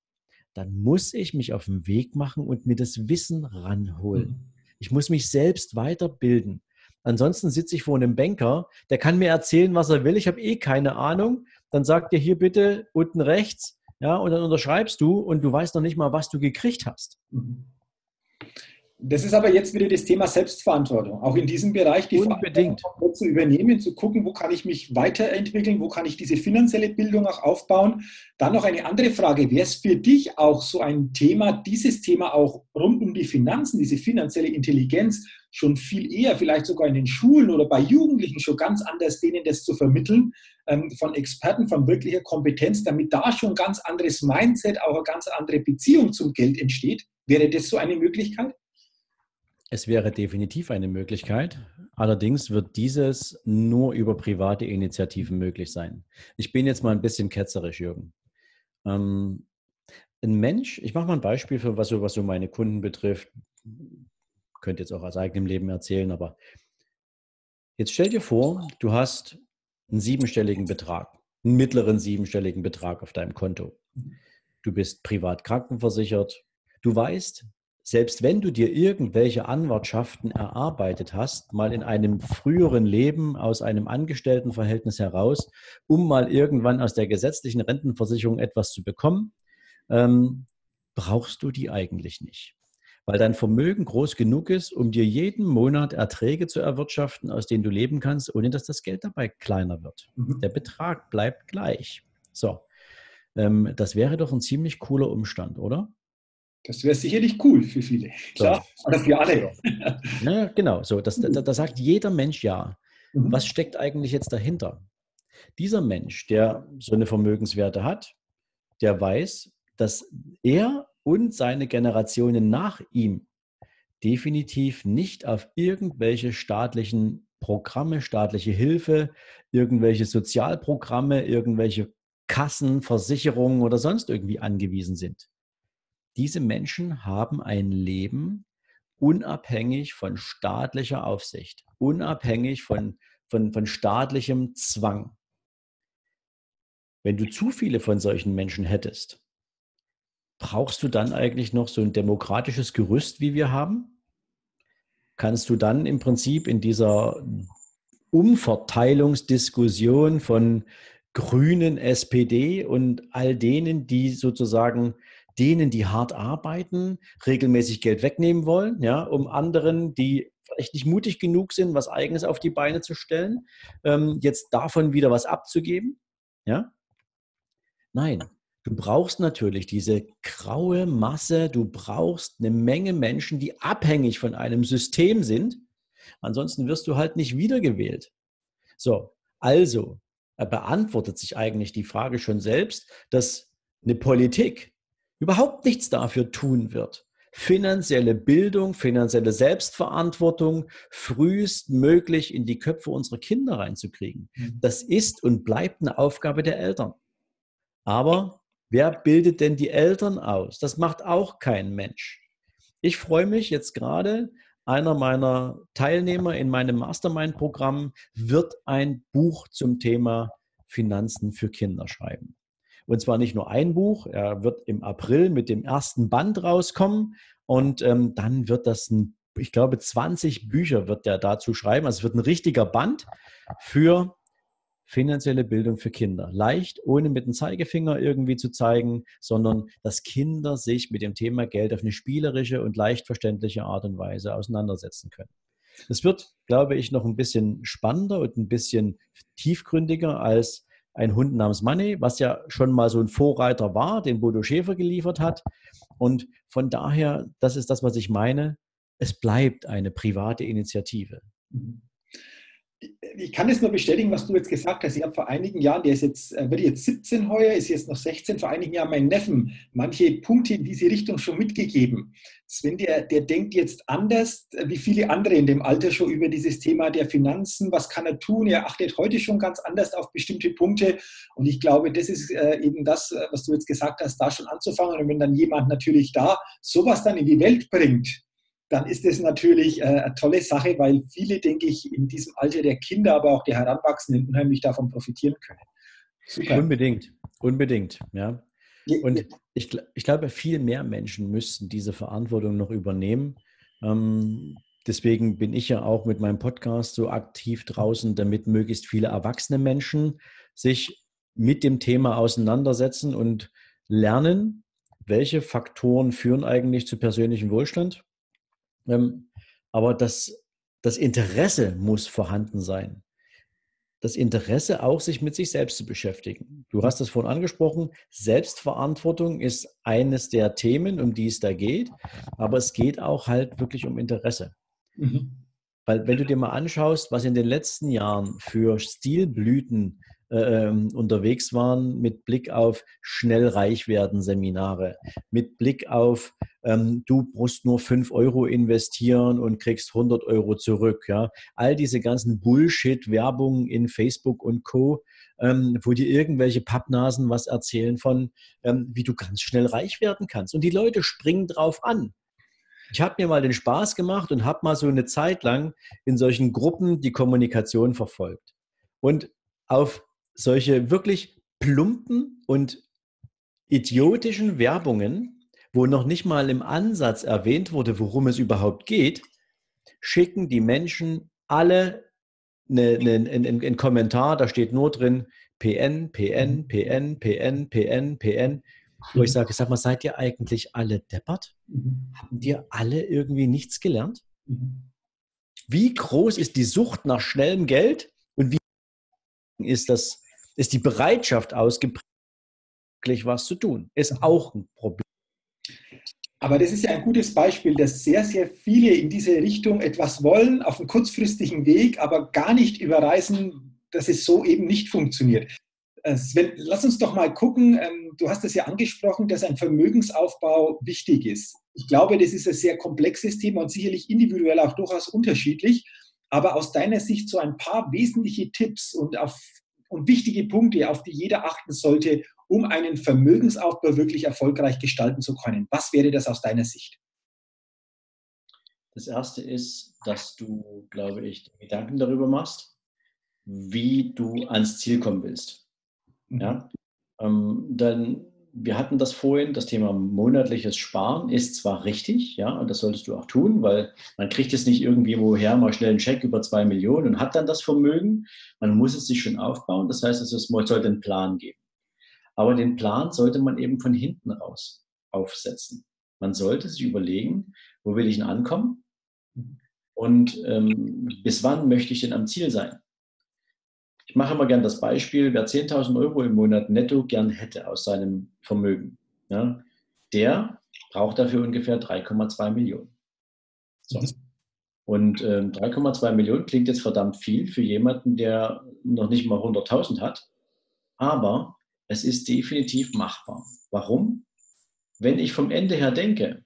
dann muss ich mich auf den Weg machen und mir das Wissen ranholen. Ich muss mich selbst weiterbilden. Ansonsten sitze ich vor einem Banker, der kann mir erzählen, was er will. Ich habe eh keine Ahnung. Dann sagt er hier bitte unten rechts, ja, und dann unterschreibst du und du weißt noch nicht mal, was du gekriegt hast. Mhm. Das ist aber jetzt wieder das Thema Selbstverantwortung. Auch in diesem Bereich die Unbedingt. Verantwortung zu übernehmen, zu gucken, wo kann ich mich weiterentwickeln, wo kann ich diese finanzielle Bildung auch aufbauen. Dann noch eine andere Frage. Wäre es für dich auch so ein Thema, dieses Thema auch rund um die Finanzen, diese finanzielle Intelligenz schon viel eher, vielleicht sogar in den Schulen oder bei Jugendlichen schon ganz anders, denen das zu vermitteln, ähm, von Experten, von wirklicher Kompetenz, damit da schon ein ganz anderes Mindset, auch eine ganz andere Beziehung zum Geld entsteht? Wäre das so eine Möglichkeit? Es wäre definitiv eine Möglichkeit. Allerdings wird dieses nur über private Initiativen möglich sein. Ich bin jetzt mal ein bisschen ketzerisch, Jürgen. Ähm, ein Mensch, ich mache mal ein Beispiel für was so, was so meine Kunden betrifft. Könnte jetzt auch aus eigenem Leben erzählen, aber jetzt stell dir vor, du hast einen siebenstelligen Betrag, einen mittleren siebenstelligen Betrag auf deinem Konto. Du bist privat krankenversichert. Du weißt, selbst wenn du dir irgendwelche Anwartschaften erarbeitet hast, mal in einem früheren Leben aus einem Angestelltenverhältnis heraus, um mal irgendwann aus der gesetzlichen Rentenversicherung etwas zu bekommen, ähm, brauchst du die eigentlich nicht. Weil dein Vermögen groß genug ist, um dir jeden Monat Erträge zu erwirtschaften, aus denen du leben kannst, ohne dass das Geld dabei kleiner wird. Mhm. Der Betrag bleibt gleich. So, ähm, das wäre doch ein ziemlich cooler Umstand, oder? Das wäre sicherlich cool für viele. Klar, so. oder für alle. Ja, genau, so. Das, da, da sagt jeder Mensch ja. Mhm. Was steckt eigentlich jetzt dahinter? Dieser Mensch, der so eine Vermögenswerte hat, der weiß, dass er und seine Generationen nach ihm definitiv nicht auf irgendwelche staatlichen Programme, staatliche Hilfe, irgendwelche Sozialprogramme, irgendwelche Kassen, Versicherungen oder sonst irgendwie angewiesen sind. Diese Menschen haben ein Leben unabhängig von staatlicher Aufsicht, unabhängig von von, von staatlichem Zwang. Wenn du zu viele von solchen Menschen hättest, brauchst du dann eigentlich noch so ein demokratisches Gerüst, wie wir haben? Kannst du dann im Prinzip in dieser Umverteilungsdiskussion von Grünen, SPD und all denen, die sozusagen denen, die hart arbeiten, regelmäßig Geld wegnehmen wollen, ja, um anderen, die vielleicht nicht mutig genug sind, was Eigenes auf die Beine zu stellen, ähm, jetzt davon wieder was abzugeben, ja? Nein, du brauchst natürlich diese graue Masse, du brauchst eine Menge Menschen, die abhängig von einem System sind. Ansonsten wirst du halt nicht wiedergewählt. So, also beantwortet sich eigentlich die Frage schon selbst, dass eine Politik überhaupt nichts dafür tun wird, finanzielle Bildung, finanzielle Selbstverantwortung frühestmöglich in die Köpfe unserer Kinder reinzukriegen. Mhm. Das ist und bleibt eine Aufgabe der Eltern. Aber wer bildet denn die Eltern aus? Das macht auch kein Mensch. Ich freue mich jetzt gerade, einer meiner Teilnehmer in meinem Mastermind-Programm wird ein Buch zum Thema Finanzen für Kinder schreiben. Und zwar nicht nur ein Buch, er wird im April mit dem ersten Band rauskommen und ähm, dann wird das ein, ich glaube, 20 Bücher wird er dazu schreiben. Also es wird ein richtiger Band für finanzielle Bildung für Kinder. Leicht, ohne mit dem Zeigefinger irgendwie zu zeigen, sondern dass Kinder sich mit dem Thema Geld auf eine spielerische und leicht verständliche Art und Weise auseinandersetzen können. Das wird, glaube ich, noch ein bisschen spannender und ein bisschen tiefgründiger als ein Hund namens Money, was ja schon mal so ein Vorreiter war, den Bodo Schäfer geliefert hat. Und von daher, das ist das, was ich meine, es bleibt eine private Initiative. Mhm ich kann es nur bestätigen, was du jetzt gesagt hast. Ich habe vor einigen Jahren, der ist jetzt, äh, wird jetzt 17 heuer, ist jetzt noch 16, vor einigen Jahren meinen Neffen manche Punkte in diese Richtung schon mitgegeben. Sven, der, der denkt jetzt anders, äh, wie viele andere in dem Alter schon über dieses Thema der Finanzen. Was kann er tun? Er achtet heute schon ganz anders auf bestimmte Punkte. Und ich glaube, das ist äh, eben das, was du jetzt gesagt hast, da schon anzufangen. Und wenn dann jemand natürlich da sowas dann in die Welt bringt, dann ist es natürlich äh, eine tolle Sache, weil viele, denke ich, in diesem Alter der Kinder, aber auch der Heranwachsenden unheimlich davon profitieren können. Super. Unbedingt, unbedingt, ja. Und ich, ich glaube, viel mehr Menschen müssten diese Verantwortung noch übernehmen. Ähm, deswegen bin ich ja auch mit meinem Podcast so aktiv draußen, damit möglichst viele erwachsene Menschen sich mit dem Thema auseinandersetzen und lernen, welche Faktoren führen eigentlich zu persönlichem Wohlstand aber das, das Interesse muss vorhanden sein. Das Interesse auch, sich mit sich selbst zu beschäftigen. Du hast das vorhin angesprochen. Selbstverantwortung ist eines der Themen, um die es da geht. Aber es geht auch halt wirklich um Interesse. Mhm. Weil wenn du dir mal anschaust, was in den letzten Jahren für Stilblüten äh, ähm, unterwegs waren mit Blick auf schnell reich werden Seminare, mit Blick auf ähm, du musst nur 5 Euro investieren und kriegst 100 Euro zurück. Ja? All diese ganzen Bullshit-Werbungen in Facebook und Co., ähm, wo dir irgendwelche Pappnasen was erzählen von, ähm, wie du ganz schnell reich werden kannst. Und die Leute springen drauf an. Ich habe mir mal den Spaß gemacht und habe mal so eine Zeit lang in solchen Gruppen die Kommunikation verfolgt. Und auf solche wirklich plumpen und idiotischen Werbungen, wo noch nicht mal im Ansatz erwähnt wurde, worum es überhaupt geht, schicken die Menschen alle einen eine, eine, Kommentar, da steht nur drin PN, PN, PN, PN, PN, PN, wo ich sage, sag mal, seid ihr eigentlich alle deppert? Haben die alle irgendwie nichts gelernt? Wie groß ist die Sucht nach schnellem Geld? Und wie ist das ist die Bereitschaft ausgeprägt, was zu tun. Ist mhm. auch ein Problem. Aber das ist ja ein gutes Beispiel, dass sehr, sehr viele in diese Richtung etwas wollen, auf einem kurzfristigen Weg, aber gar nicht überreißen, dass es so eben nicht funktioniert. Äh, Sven, lass uns doch mal gucken. Ähm, du hast es ja angesprochen, dass ein Vermögensaufbau wichtig ist. Ich glaube, das ist ein sehr komplexes Thema und sicherlich individuell auch durchaus unterschiedlich. Aber aus deiner Sicht so ein paar wesentliche Tipps und auf und wichtige Punkte, auf die jeder achten sollte, um einen Vermögensaufbau wirklich erfolgreich gestalten zu können. Was wäre das aus deiner Sicht? Das erste ist, dass du, glaube ich, Gedanken darüber machst, wie du ans Ziel kommen willst. Mhm. Ja? Ähm, dann, wir hatten das vorhin, das Thema monatliches Sparen ist zwar richtig, ja, und das solltest du auch tun, weil man kriegt es nicht irgendwie woher mal schnell einen Scheck über zwei Millionen und hat dann das Vermögen. Man muss es sich schon aufbauen. Das heißt, es sollte einen Plan geben. Aber den Plan sollte man eben von hinten raus aufsetzen. Man sollte sich überlegen, wo will ich denn ankommen? Mhm. Und ähm, bis wann möchte ich denn am Ziel sein? Ich mache immer gern das Beispiel, wer 10.000 Euro im Monat netto gern hätte aus seinem Vermögen, ja, der braucht dafür ungefähr 3,2 Millionen. So. Und äh, 3,2 Millionen klingt jetzt verdammt viel für jemanden, der noch nicht mal 100.000 hat, aber es ist definitiv machbar. Warum? Wenn ich vom Ende her denke,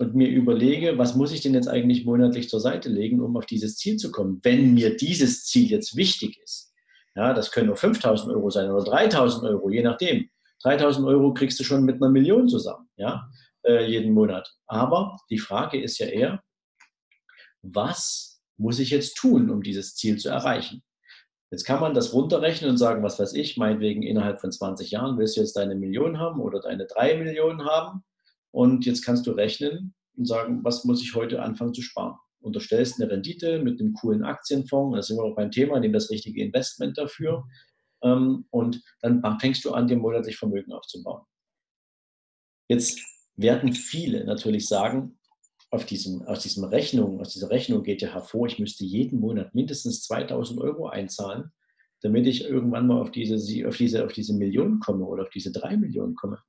und mir überlege, was muss ich denn jetzt eigentlich monatlich zur Seite legen, um auf dieses Ziel zu kommen, wenn mir dieses Ziel jetzt wichtig ist. Ja, das können nur 5000 Euro sein oder 3000 Euro, je nachdem. 3000 Euro kriegst du schon mit einer Million zusammen, ja, äh, jeden Monat. Aber die Frage ist ja eher, was muss ich jetzt tun, um dieses Ziel zu erreichen? Jetzt kann man das runterrechnen und sagen, was weiß ich, meinetwegen innerhalb von 20 Jahren willst du jetzt deine Million haben oder deine drei Millionen haben. Und jetzt kannst du rechnen und sagen, was muss ich heute anfangen zu sparen? Unterstellst eine Rendite mit einem coolen Aktienfonds, da sind wir auch beim Thema, nimm das richtige Investment dafür. Ähm, und dann fängst du an, dir monatlich Vermögen aufzubauen. Jetzt werden viele natürlich sagen, auf diesem, aus, diesem Rechnung, aus dieser Rechnung geht ja hervor, ich müsste jeden Monat mindestens 2000 Euro einzahlen, damit ich irgendwann mal auf diese, auf diese, auf diese Millionen komme oder auf diese drei Millionen komme.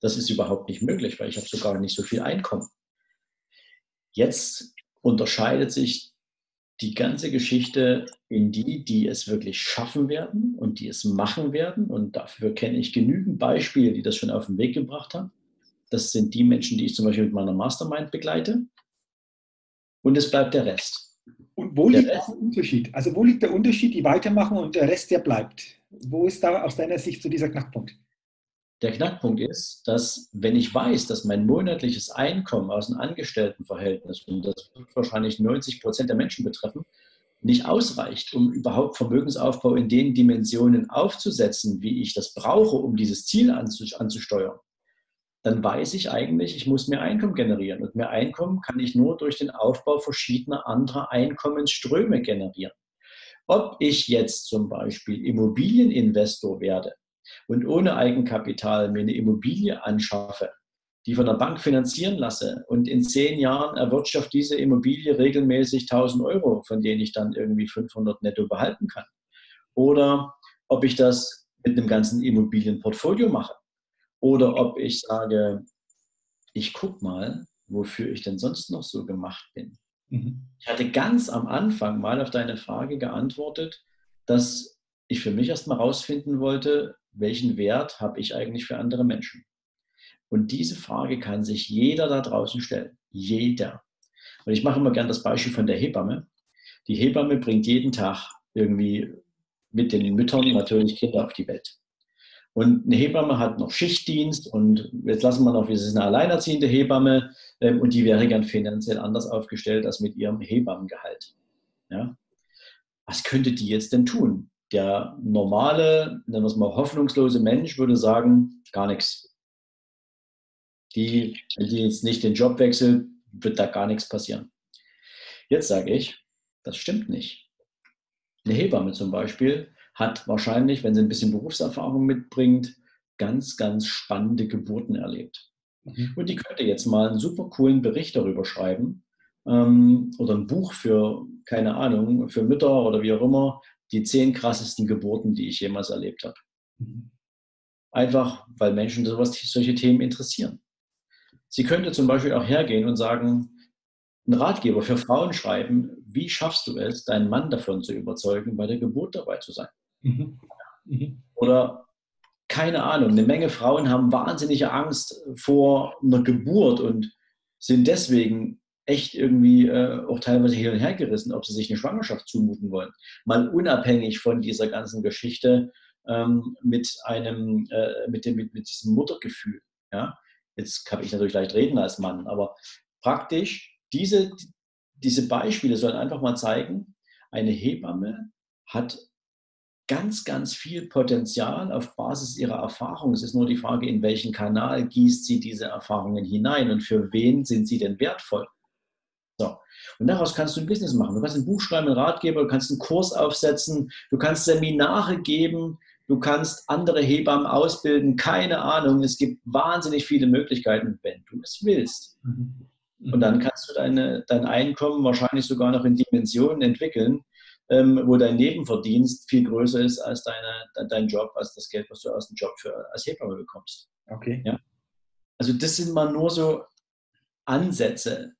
Das ist überhaupt nicht möglich, weil ich habe sogar nicht so viel Einkommen. Jetzt unterscheidet sich die ganze Geschichte in die, die es wirklich schaffen werden und die es machen werden. Und dafür kenne ich genügend Beispiele, die das schon auf den Weg gebracht haben. Das sind die Menschen, die ich zum Beispiel mit meiner Mastermind begleite. Und es bleibt der Rest. Und wo der liegt Rest, der Unterschied? Also wo liegt der Unterschied, die weitermachen und der Rest, der bleibt? Wo ist da aus deiner Sicht so dieser Knackpunkt? Der Knackpunkt ist, dass wenn ich weiß, dass mein monatliches Einkommen aus einem Angestelltenverhältnis, und das wird wahrscheinlich 90 Prozent der Menschen betreffen, nicht ausreicht, um überhaupt Vermögensaufbau in den Dimensionen aufzusetzen, wie ich das brauche, um dieses Ziel anzusteuern, dann weiß ich eigentlich, ich muss mehr Einkommen generieren. Und mehr Einkommen kann ich nur durch den Aufbau verschiedener anderer Einkommensströme generieren. Ob ich jetzt zum Beispiel Immobilieninvestor werde, und ohne Eigenkapital mir eine Immobilie anschaffe, die von der Bank finanzieren lasse und in zehn Jahren erwirtschaftet diese Immobilie regelmäßig 1000 Euro, von denen ich dann irgendwie 500 netto behalten kann. Oder ob ich das mit einem ganzen Immobilienportfolio mache. Oder ob ich sage, ich gucke mal, wofür ich denn sonst noch so gemacht bin. Mhm. Ich hatte ganz am Anfang mal auf deine Frage geantwortet, dass ich für mich erstmal rausfinden wollte, welchen Wert habe ich eigentlich für andere Menschen? Und diese Frage kann sich jeder da draußen stellen. Jeder. Und ich mache immer gern das Beispiel von der Hebamme. Die Hebamme bringt jeden Tag irgendwie mit den Müttern natürlich Kinder auf die Welt. Und eine Hebamme hat noch Schichtdienst und jetzt lassen wir noch, wir sind eine alleinerziehende Hebamme ähm, und die wäre gern finanziell anders aufgestellt als mit ihrem Hebammengehalt. Ja? Was könnte die jetzt denn tun? Der normale, nennen wir es mal hoffnungslose Mensch würde sagen, gar nichts. Die, wenn die jetzt nicht den Job wechselt, wird da gar nichts passieren. Jetzt sage ich, das stimmt nicht. Eine Hebamme zum Beispiel hat wahrscheinlich, wenn sie ein bisschen Berufserfahrung mitbringt, ganz, ganz spannende Geburten erlebt. Mhm. Und die könnte jetzt mal einen super coolen Bericht darüber schreiben ähm, oder ein Buch für, keine Ahnung, für Mütter oder wie auch immer, die zehn krassesten Geburten, die ich jemals erlebt habe. Mhm. Einfach, weil Menschen sowas, solche Themen interessieren. Sie könnte zum Beispiel auch hergehen und sagen, einen Ratgeber für Frauen schreiben, wie schaffst du es, deinen Mann davon zu überzeugen, bei der Geburt dabei zu sein? Mhm. Mhm. Oder keine Ahnung, eine Menge Frauen haben wahnsinnige Angst vor einer Geburt und sind deswegen echt irgendwie äh, auch teilweise hin und her gerissen, ob sie sich eine Schwangerschaft zumuten wollen. Mal unabhängig von dieser ganzen Geschichte ähm, mit einem, äh, mit, dem, mit, mit diesem Muttergefühl. Ja? Jetzt kann ich natürlich leicht reden als Mann, aber praktisch diese, diese Beispiele sollen einfach mal zeigen, eine Hebamme hat ganz, ganz viel Potenzial auf Basis ihrer Erfahrung. Es ist nur die Frage, in welchen Kanal gießt sie diese Erfahrungen hinein und für wen sind sie denn wertvoll? So. Und daraus kannst du ein Business machen. Du kannst ein Buch schreiben, einen Ratgeber, du kannst einen Kurs aufsetzen, du kannst Seminare geben, du kannst andere Hebammen ausbilden. Keine Ahnung. Es gibt wahnsinnig viele Möglichkeiten, wenn du es willst. Mhm. Und dann kannst du deine, dein Einkommen wahrscheinlich sogar noch in Dimensionen entwickeln, ähm, wo dein Nebenverdienst viel größer ist als deine, dein Job, als das Geld, was du aus dem Job für, als Hebamme bekommst. Okay. Ja? Also das sind mal nur so Ansätze.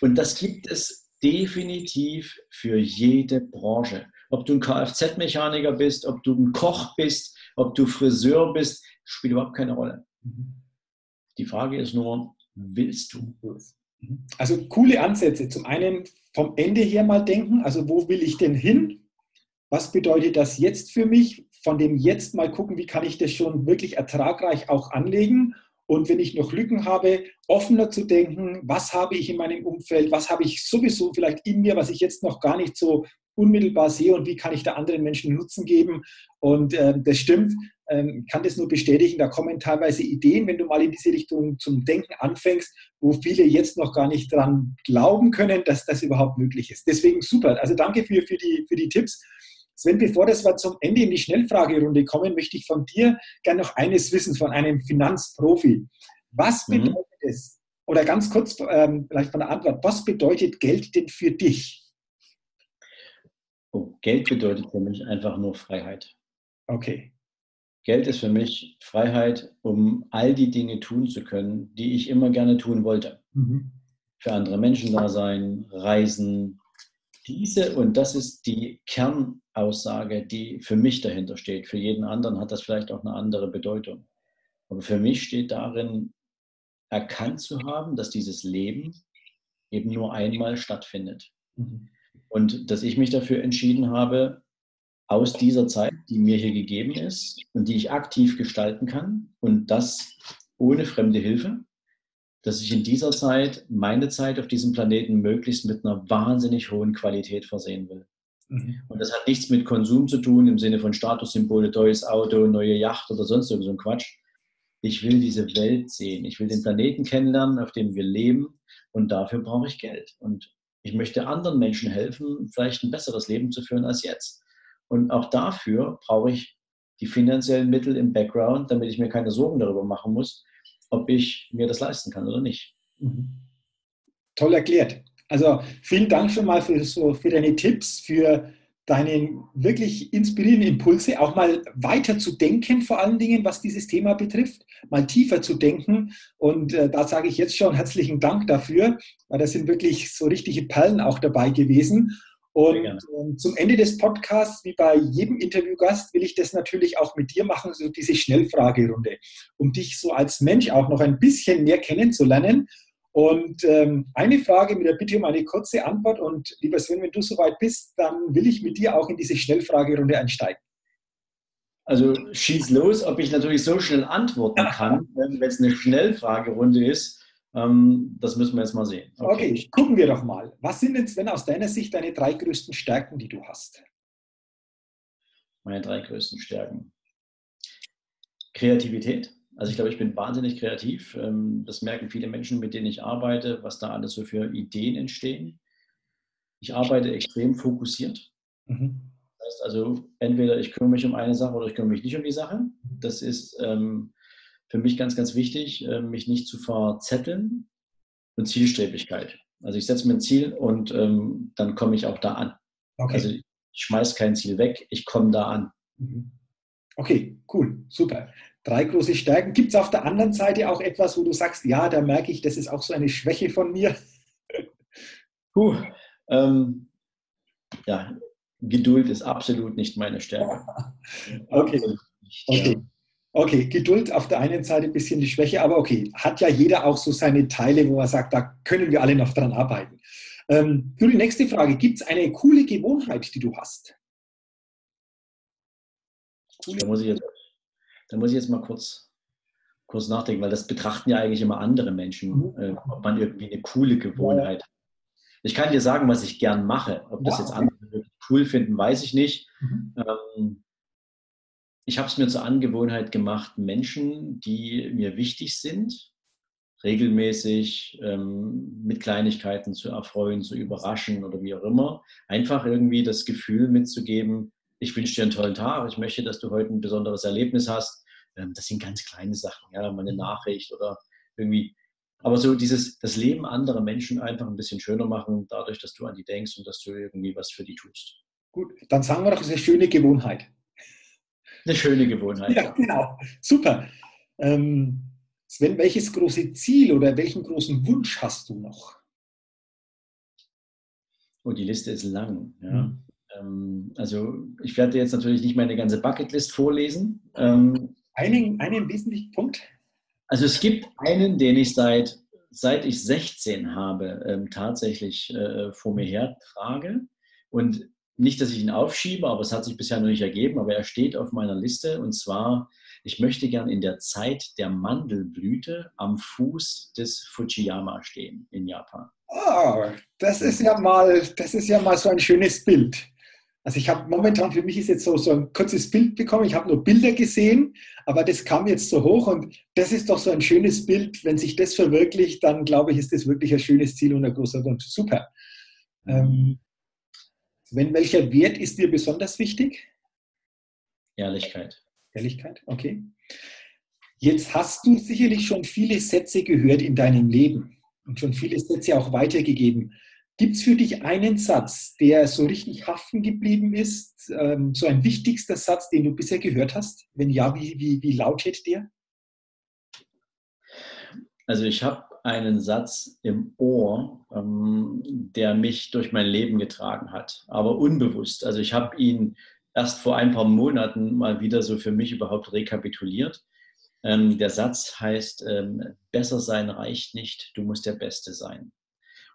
Und das gibt es definitiv für jede Branche. Ob du ein Kfz-Mechaniker bist, ob du ein Koch bist, ob du Friseur bist, spielt überhaupt keine Rolle. Mhm. Die Frage ist nur, willst du? Also coole Ansätze. Zum einen vom Ende her mal denken, also wo will ich denn hin? Was bedeutet das jetzt für mich? Von dem jetzt mal gucken, wie kann ich das schon wirklich ertragreich auch anlegen? Und wenn ich noch Lücken habe, offener zu denken, was habe ich in meinem Umfeld, was habe ich sowieso vielleicht in mir, was ich jetzt noch gar nicht so unmittelbar sehe und wie kann ich da anderen Menschen Nutzen geben. Und äh, das stimmt, ähm, kann das nur bestätigen. Da kommen teilweise Ideen, wenn du mal in diese Richtung zum Denken anfängst, wo viele jetzt noch gar nicht dran glauben können, dass das überhaupt möglich ist. Deswegen super. Also danke für, für, die, für die Tipps. Sven, bevor das wir zum Ende in die Schnellfragerunde kommen, möchte ich von dir gerne noch eines wissen von einem Finanzprofi. Was mhm. bedeutet mhm. es, oder ganz kurz ähm, vielleicht von der Antwort, was bedeutet Geld denn für dich? Oh, Geld bedeutet für mich einfach nur Freiheit. Okay. Geld ist für mich Freiheit, um all die Dinge tun zu können, die ich immer gerne tun wollte. Mhm. Für andere Menschen da sein, reisen. Diese, und das ist die Kernaussage, die für mich dahinter steht. Für jeden anderen hat das vielleicht auch eine andere Bedeutung. Aber für mich steht darin, erkannt zu haben, dass dieses Leben eben nur einmal stattfindet. Mhm. Und dass ich mich dafür entschieden habe, aus dieser Zeit, die mir hier gegeben ist und die ich aktiv gestalten kann und das ohne fremde Hilfe, dass ich in dieser Zeit meine Zeit auf diesem Planeten möglichst mit einer wahnsinnig hohen Qualität versehen will. Mhm. Und das hat nichts mit Konsum zu tun im Sinne von Statussymbole, teures Auto, neue Yacht oder sonst so ein Quatsch. Ich will diese Welt sehen. Ich will den Planeten kennenlernen, auf dem wir leben. Und dafür brauche ich Geld. Und ich möchte anderen Menschen helfen, vielleicht ein besseres Leben zu führen als jetzt. Und auch dafür brauche ich die finanziellen Mittel im Background, damit ich mir keine Sorgen darüber machen muss, ob ich mir das leisten kann oder nicht. Mhm. Toll erklärt. Also vielen Dank schon mal für, so, für deine Tipps, für deine wirklich inspirierenden Impulse, auch mal weiter zu denken, vor allen Dingen, was dieses Thema betrifft, mal tiefer zu denken. Und äh, da sage ich jetzt schon herzlichen Dank dafür, weil da sind wirklich so richtige Perlen auch dabei gewesen. Und ähm, zum Ende des Podcasts, wie bei jedem Interviewgast, will ich das natürlich auch mit dir machen, so diese Schnellfragerunde, um dich so als Mensch auch noch ein bisschen mehr kennenzulernen. Und ähm, eine Frage mit der Bitte um eine kurze Antwort. Und lieber Sven, wenn du soweit bist, dann will ich mit dir auch in diese Schnellfragerunde einsteigen. Also schieß los, ob ich natürlich so schnell antworten kann, wenn es eine Schnellfragerunde ist. Ähm, das müssen wir jetzt mal sehen. Okay. okay, gucken wir doch mal. Was sind denn, Sven, aus deiner Sicht deine drei größten Stärken, die du hast? Meine drei größten Stärken. Kreativität. Also ich glaube, ich bin wahnsinnig kreativ. Ähm, das merken viele Menschen, mit denen ich arbeite, was da alles so für Ideen entstehen. Ich arbeite extrem fokussiert. Mhm. Das heißt also, entweder ich kümmere mich um eine Sache oder ich kümmere mich nicht um die Sache. Das ist ähm, für mich ganz, ganz wichtig, äh, mich nicht zu verzetteln und Zielstrebigkeit. Also ich setze mir ein Ziel und ähm, dann komme ich auch da an. Okay. Also ich schmeiße kein Ziel weg, ich komme da an. Mhm. Okay, cool, super. Drei große Stärken. Gibt es auf der anderen Seite auch etwas, wo du sagst, ja, da merke ich, das ist auch so eine Schwäche von mir? Puh, ähm, ja, Geduld ist absolut nicht meine Stärke. okay. Okay. Okay, Geduld auf der einen Seite ein bisschen die Schwäche, aber okay, hat ja jeder auch so seine Teile, wo er sagt, da können wir alle noch dran arbeiten. Ähm, für die nächste Frage, gibt es eine coole Gewohnheit, die du hast? Da muss ich jetzt, da muss ich jetzt mal kurz, kurz nachdenken, weil das betrachten ja eigentlich immer andere Menschen, mhm. äh, ob man irgendwie eine coole Gewohnheit hat. Ich kann dir sagen, was ich gern mache. Ob das ja, jetzt andere cool finden, weiß ich nicht. Mhm. Ähm, ich habe es mir zur Angewohnheit gemacht, Menschen, die mir wichtig sind, regelmäßig ähm, mit Kleinigkeiten zu erfreuen, zu überraschen oder wie auch immer. Einfach irgendwie das Gefühl mitzugeben, ich wünsche dir einen tollen Tag, ich möchte, dass du heute ein besonderes Erlebnis hast. Ähm, das sind ganz kleine Sachen, ja, mal eine Nachricht oder irgendwie. Aber so dieses, das Leben anderer Menschen einfach ein bisschen schöner machen, dadurch, dass du an die denkst und dass du irgendwie was für die tust. Gut, dann sagen wir doch, es ist eine schöne Gewohnheit. Eine schöne Gewohnheit. Ja, genau. Super. Ähm, Sven, welches große Ziel oder welchen großen Wunsch hast du noch? Oh, die Liste ist lang. Ja. Mhm. Also ich werde jetzt natürlich nicht meine ganze Bucketlist vorlesen. Ähm, einen, einen wesentlichen Punkt? Also es gibt einen, den ich seit, seit ich 16 habe, ähm, tatsächlich äh, vor mir her trage. Und nicht, dass ich ihn aufschiebe, aber es hat sich bisher noch nicht ergeben, aber er steht auf meiner Liste und zwar ich möchte gern in der Zeit der Mandelblüte am Fuß des Fujiyama stehen in Japan. Oh, das ist ja mal, das ist ja mal so ein schönes Bild. Also ich habe momentan für mich ist jetzt so, so ein kurzes Bild bekommen. Ich habe nur Bilder gesehen, aber das kam jetzt so hoch und das ist doch so ein schönes Bild. Wenn sich das verwirklicht, dann glaube ich, ist das wirklich ein schönes Ziel und ein großer Wunsch. Super. Ähm, wenn welcher Wert ist dir besonders wichtig? Ehrlichkeit. Ehrlichkeit, okay. Jetzt hast du sicherlich schon viele Sätze gehört in deinem Leben und schon viele Sätze auch weitergegeben. Gibt es für dich einen Satz, der so richtig haften geblieben ist, ähm, so ein wichtigster Satz, den du bisher gehört hast? Wenn ja, wie, wie, wie lautet der? Also ich habe einen Satz im Ohr, ähm, der mich durch mein Leben getragen hat, aber unbewusst. Also ich habe ihn erst vor ein paar Monaten mal wieder so für mich überhaupt rekapituliert. Ähm, der Satz heißt, ähm, besser sein reicht nicht, du musst der Beste sein.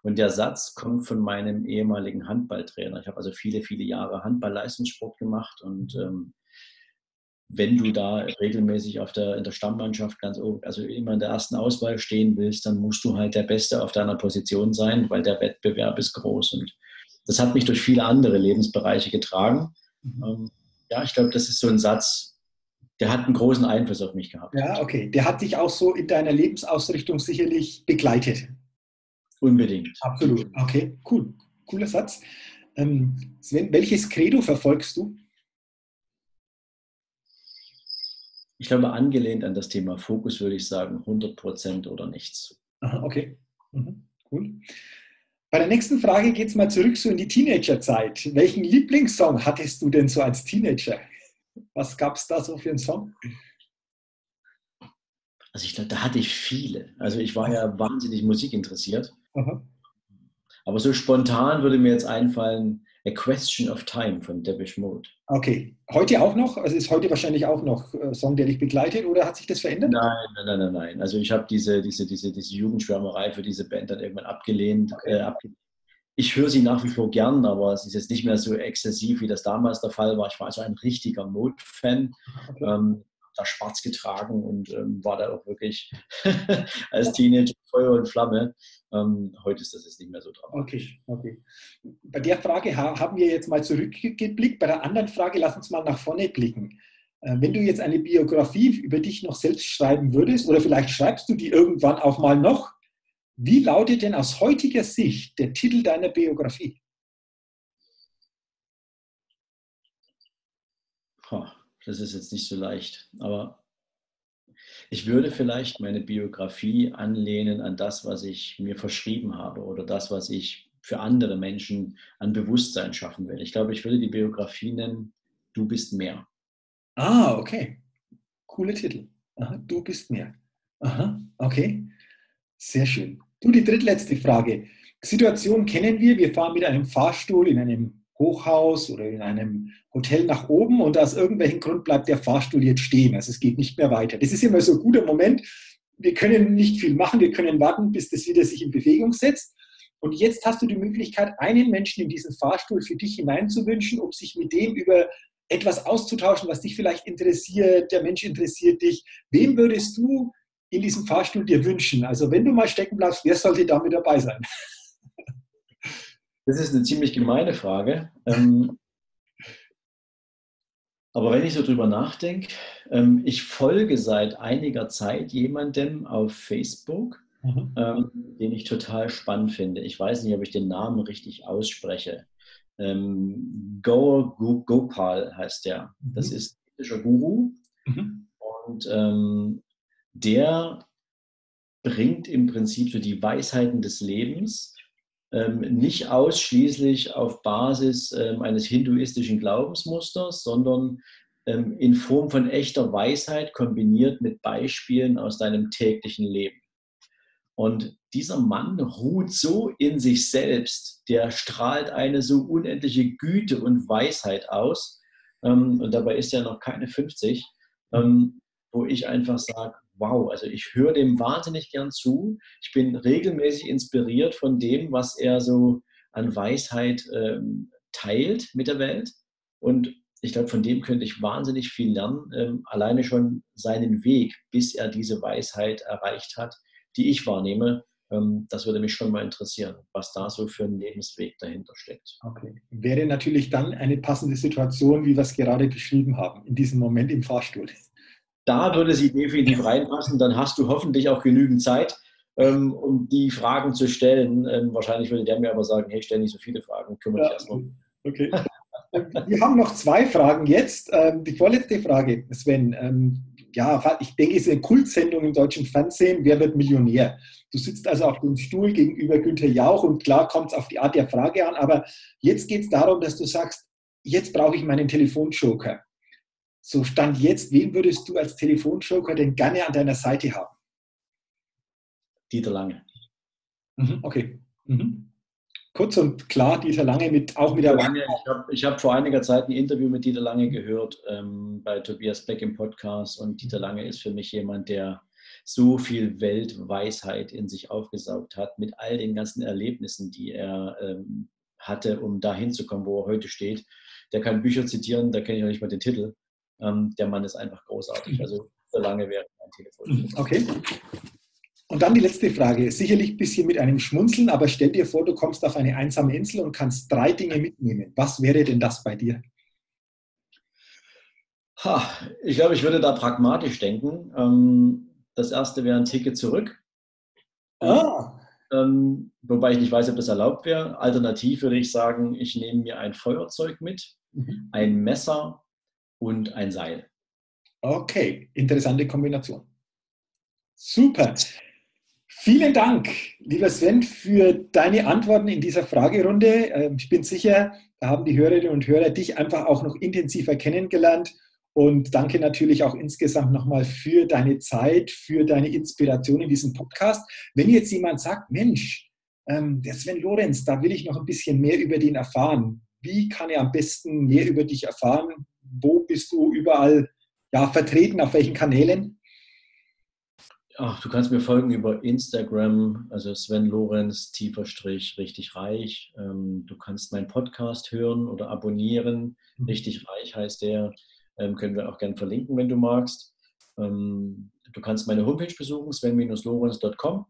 Und der Satz kommt von meinem ehemaligen Handballtrainer. Ich habe also viele, viele Jahre Handball-Leistungssport gemacht und ähm, wenn du da regelmäßig auf der, in der Stammmannschaft ganz oben, also immer in der ersten Auswahl stehen willst, dann musst du halt der Beste auf deiner Position sein, weil der Wettbewerb ist groß. Und das hat mich durch viele andere Lebensbereiche getragen. Mhm. Ähm, ja, ich glaube, das ist so ein Satz, der hat einen großen Einfluss auf mich gehabt. Ja, okay. Der hat dich auch so in deiner Lebensausrichtung sicherlich begleitet. Unbedingt. Absolut. Okay, cool. Cooler Satz. Ähm, Sven, welches Credo verfolgst du? Ich glaube, angelehnt an das Thema Fokus würde ich sagen 100% oder nichts. Aha, okay, mhm. cool. Bei der nächsten Frage geht es mal zurück so in die Teenagerzeit. Welchen Lieblingssong hattest du denn so als Teenager? Was gab es da so für einen Song? Also ich glaube, da hatte ich viele. Also ich war ja wahnsinnig musikinteressiert. Aha. Aber so spontan würde mir jetzt einfallen, A Question of Time von Depeche Mode. Okay. Heute auch noch? Also ist heute wahrscheinlich auch noch ein äh, Song, der dich begleitet oder hat sich das verändert? Nein, nein, nein, nein. nein. Also ich habe diese, diese, diese, diese Jugendschwärmerei für diese Band dann irgendwann abgelehnt. Okay. Äh, abgelehnt. Ich höre sie nach wie vor gern, aber es ist jetzt nicht mehr so exzessiv, wie das damals der Fall war. Ich war also ein richtiger Mode-Fan. Okay. Ähm, da schwarz getragen und ähm, war da auch wirklich als Teenager Feuer und Flamme. Ähm, heute ist das jetzt nicht mehr so dramatisch. Okay, okay. Bei der Frage haben wir jetzt mal zurückgeblickt. Bei der anderen Frage, lass uns mal nach vorne blicken. Äh, wenn du jetzt eine Biografie über dich noch selbst schreiben würdest, oder vielleicht schreibst du die irgendwann auch mal noch, wie lautet denn aus heutiger Sicht der Titel deiner Biografie? Das ist jetzt nicht so leicht. Aber ich würde vielleicht meine Biografie anlehnen an das, was ich mir verschrieben habe oder das, was ich für andere Menschen an Bewusstsein schaffen will. Ich glaube, ich würde die Biografie nennen, Du bist mehr. Ah, okay. Coole Titel. Aha, du bist mehr. Aha, okay. Sehr schön. Du, die drittletzte Frage. Situation kennen wir. Wir fahren mit einem Fahrstuhl in einem Hochhaus oder in einem Hotel nach oben und aus irgendwelchen Grund bleibt der Fahrstuhl jetzt stehen. Also es geht nicht mehr weiter. Das ist immer so ein guter Moment. Wir können nicht viel machen, wir können warten, bis das wieder sich in Bewegung setzt. Und jetzt hast du die Möglichkeit, einen Menschen in diesen Fahrstuhl für dich hineinzuwünschen, um sich mit dem über etwas auszutauschen, was dich vielleicht interessiert, der Mensch interessiert dich. Wem würdest du in diesem Fahrstuhl dir wünschen? Also wenn du mal stecken bleibst, wer sollte da mit dabei sein? Das ist eine ziemlich gemeine Frage. Ähm, Aber wenn ich so drüber nachdenke, ähm, ich folge seit einiger Zeit jemandem auf Facebook, mhm. ähm, den ich total spannend finde. Ich weiß nicht, ob ich den Namen richtig ausspreche. Ähm, Gaur Gopal heißt der. Mhm. Das ist ein indischer Guru. Mhm. Und ähm, der bringt im Prinzip so die Weisheiten des Lebens nicht ausschließlich auf Basis ähm, eines hinduistischen Glaubensmusters, sondern ähm, in Form von echter Weisheit kombiniert mit Beispielen aus deinem täglichen Leben. Und dieser Mann ruht so in sich selbst, der strahlt eine so unendliche Güte und Weisheit aus. und dabei ist er noch keine 50, wo ich einfach sage, wow, also ich höre dem wahnsinnig gern zu. Ich bin regelmäßig inspiriert von dem, was er so an Weisheit ähm, teilt mit der Welt. Und ich glaube, von dem könnte ich wahnsinnig viel lernen, ähm, alleine schon seinen Weg, bis er diese Weisheit erreicht hat, die ich wahrnehme. Ähm, das würde mich schon mal interessieren, was da so für ein Lebensweg dahinter steckt. Okay. Wäre natürlich dann eine passende Situation, wie wir es gerade beschrieben haben, in diesem Moment im Fahrstuhl. Da würde sie definitiv reinpassen. Dann hast du hoffentlich auch genügend Zeit, ähm, um die Fragen zu stellen. Ähm, wahrscheinlich würde der mir aber sagen, hey, stell nicht so viele Fragen, kümmere ja, dich erstmal. Okay. Wir haben noch zwei Fragen jetzt. Ähm, die vorletzte Frage, Sven. Ähm, ja, ich denke, es ist eine Kultsendung im deutschen Fernsehen. Wer wird Millionär? Du sitzt also auf dem Stuhl gegenüber Günther Jauch und klar kommt es auf die Art der Frage an, aber jetzt geht es darum, dass du sagst, jetzt brauche ich meinen Telefonjoker. So stand jetzt, wen würdest du als Telefonjoker denn gerne an deiner Seite haben? Dieter Lange. Mhm, okay. Mhm. Kurz und klar, Dieter Lange mit auch mit der Lange. Ich habe hab vor einiger Zeit ein Interview mit Dieter Lange gehört ähm, bei Tobias Beck im Podcast und Dieter Lange ist für mich jemand, der so viel Weltweisheit in sich aufgesaugt hat mit all den ganzen Erlebnissen, die er ähm, hatte, um dahin zu kommen, wo er heute steht. Der kann Bücher zitieren, da kenne ich noch nicht mal den Titel. Ähm, der Mann ist einfach großartig. Also so lange wäre mein Telefon. Mhm, okay. Und dann die letzte Frage. Sicherlich ein bisschen mit einem Schmunzeln, aber stell dir vor, du kommst auf eine einsame Insel und kannst drei Dinge mitnehmen. Was wäre denn das bei dir? Ha, ich glaube, ich würde da pragmatisch denken. Ähm, das erste wäre ein Ticket zurück. Ah. Ähm, wobei ich nicht weiß, ob das erlaubt wäre. Alternativ würde ich sagen, ich nehme mir ein Feuerzeug mit, mhm. ein Messer und ein Seil. Okay, interessante Kombination. Super. Vielen Dank, lieber Sven, für deine Antworten in dieser Fragerunde. Ähm, ich bin sicher, da haben die Hörerinnen und Hörer dich einfach auch noch intensiver kennengelernt. Und danke natürlich auch insgesamt nochmal für deine Zeit, für deine Inspiration in diesem Podcast. Wenn jetzt jemand sagt, Mensch, ähm, der Sven Lorenz, da will ich noch ein bisschen mehr über den erfahren. Wie kann er am besten mehr über dich erfahren? Wo bist du überall ja, vertreten, auf welchen Kanälen? Ach, du kannst mir folgen über Instagram, also Sven Lorenz, tiefer Strich, richtig reich. Ähm, du kannst meinen Podcast hören oder abonnieren. Mhm. Richtig reich heißt der. Ähm, können wir auch gerne verlinken, wenn du magst. Ähm, du kannst meine Homepage besuchen, sven-lorenz.com.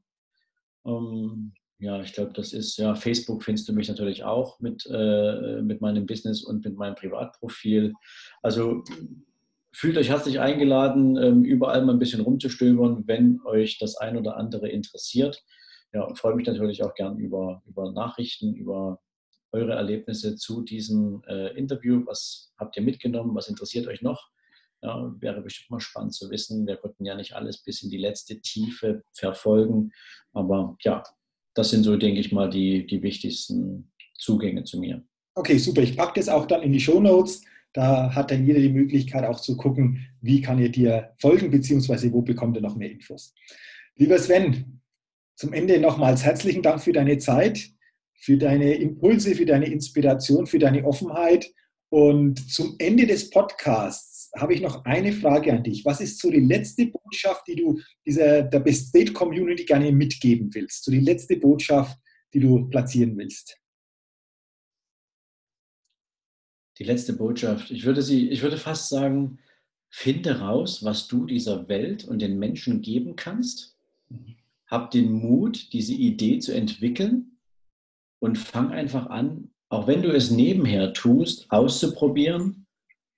Ja, ich glaube, das ist, ja, Facebook findest du mich natürlich auch mit, äh, mit meinem Business und mit meinem Privatprofil. Also fühlt euch herzlich eingeladen, ähm, überall mal ein bisschen rumzustöbern, wenn euch das ein oder andere interessiert. Ja, freue mich natürlich auch gern über, über Nachrichten, über eure Erlebnisse zu diesem äh, Interview. Was habt ihr mitgenommen? Was interessiert euch noch? Ja, wäre bestimmt mal spannend zu wissen. Wir konnten ja nicht alles bis in die letzte Tiefe verfolgen. Aber ja, das sind so, denke ich mal, die, die wichtigsten Zugänge zu mir. Okay, super. Ich packe das auch dann in die Show Notes. Da hat dann jeder die Möglichkeit auch zu gucken, wie kann er dir folgen, beziehungsweise wo bekommt er noch mehr Infos. Lieber Sven, zum Ende nochmals herzlichen Dank für deine Zeit, für deine Impulse, für deine Inspiration, für deine Offenheit. Und zum Ende des Podcasts habe ich noch eine Frage an dich. Was ist so die letzte Botschaft, die du dieser, der State Community gerne mitgeben willst? So die letzte Botschaft, die du platzieren willst? Die letzte Botschaft. Ich würde, sie, ich würde fast sagen, finde raus, was du dieser Welt und den Menschen geben kannst. Hab den Mut, diese Idee zu entwickeln und fang einfach an, auch wenn du es nebenher tust, auszuprobieren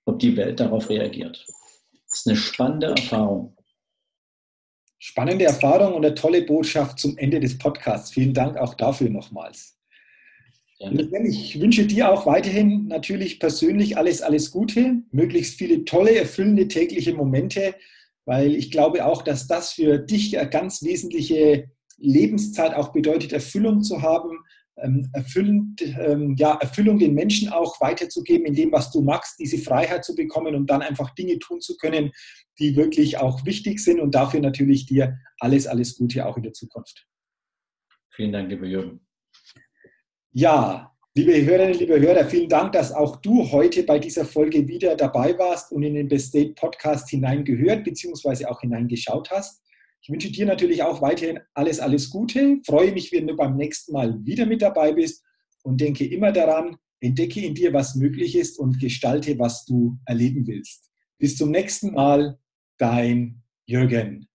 ob die Welt darauf reagiert. Das ist eine spannende Erfahrung. Spannende Erfahrung und eine tolle Botschaft zum Ende des Podcasts. Vielen Dank auch dafür nochmals. Ich wünsche dir auch weiterhin natürlich persönlich alles, alles Gute, möglichst viele tolle, erfüllende tägliche Momente, weil ich glaube auch, dass das für dich eine ganz wesentliche Lebenszeit auch bedeutet, Erfüllung zu haben, erfüllend, ähm, ja, Erfüllung den Menschen auch weiterzugeben in dem, was du magst, diese Freiheit zu bekommen und dann einfach Dinge tun zu können, die wirklich auch wichtig sind und dafür natürlich dir alles, alles Gute auch in der Zukunft. Vielen Dank, lieber Jürgen. Ja, liebe Hörerinnen, liebe Hörer, vielen Dank, dass auch du heute bei dieser Folge wieder dabei warst und in den Best State Podcast hineingehört bzw. auch hineingeschaut hast. Ich wünsche dir natürlich auch weiterhin alles, alles Gute. Freue mich, wenn du beim nächsten Mal wieder mit dabei bist und denke immer daran, entdecke in dir, was möglich ist und gestalte, was du erleben willst. Bis zum nächsten Mal, dein Jürgen.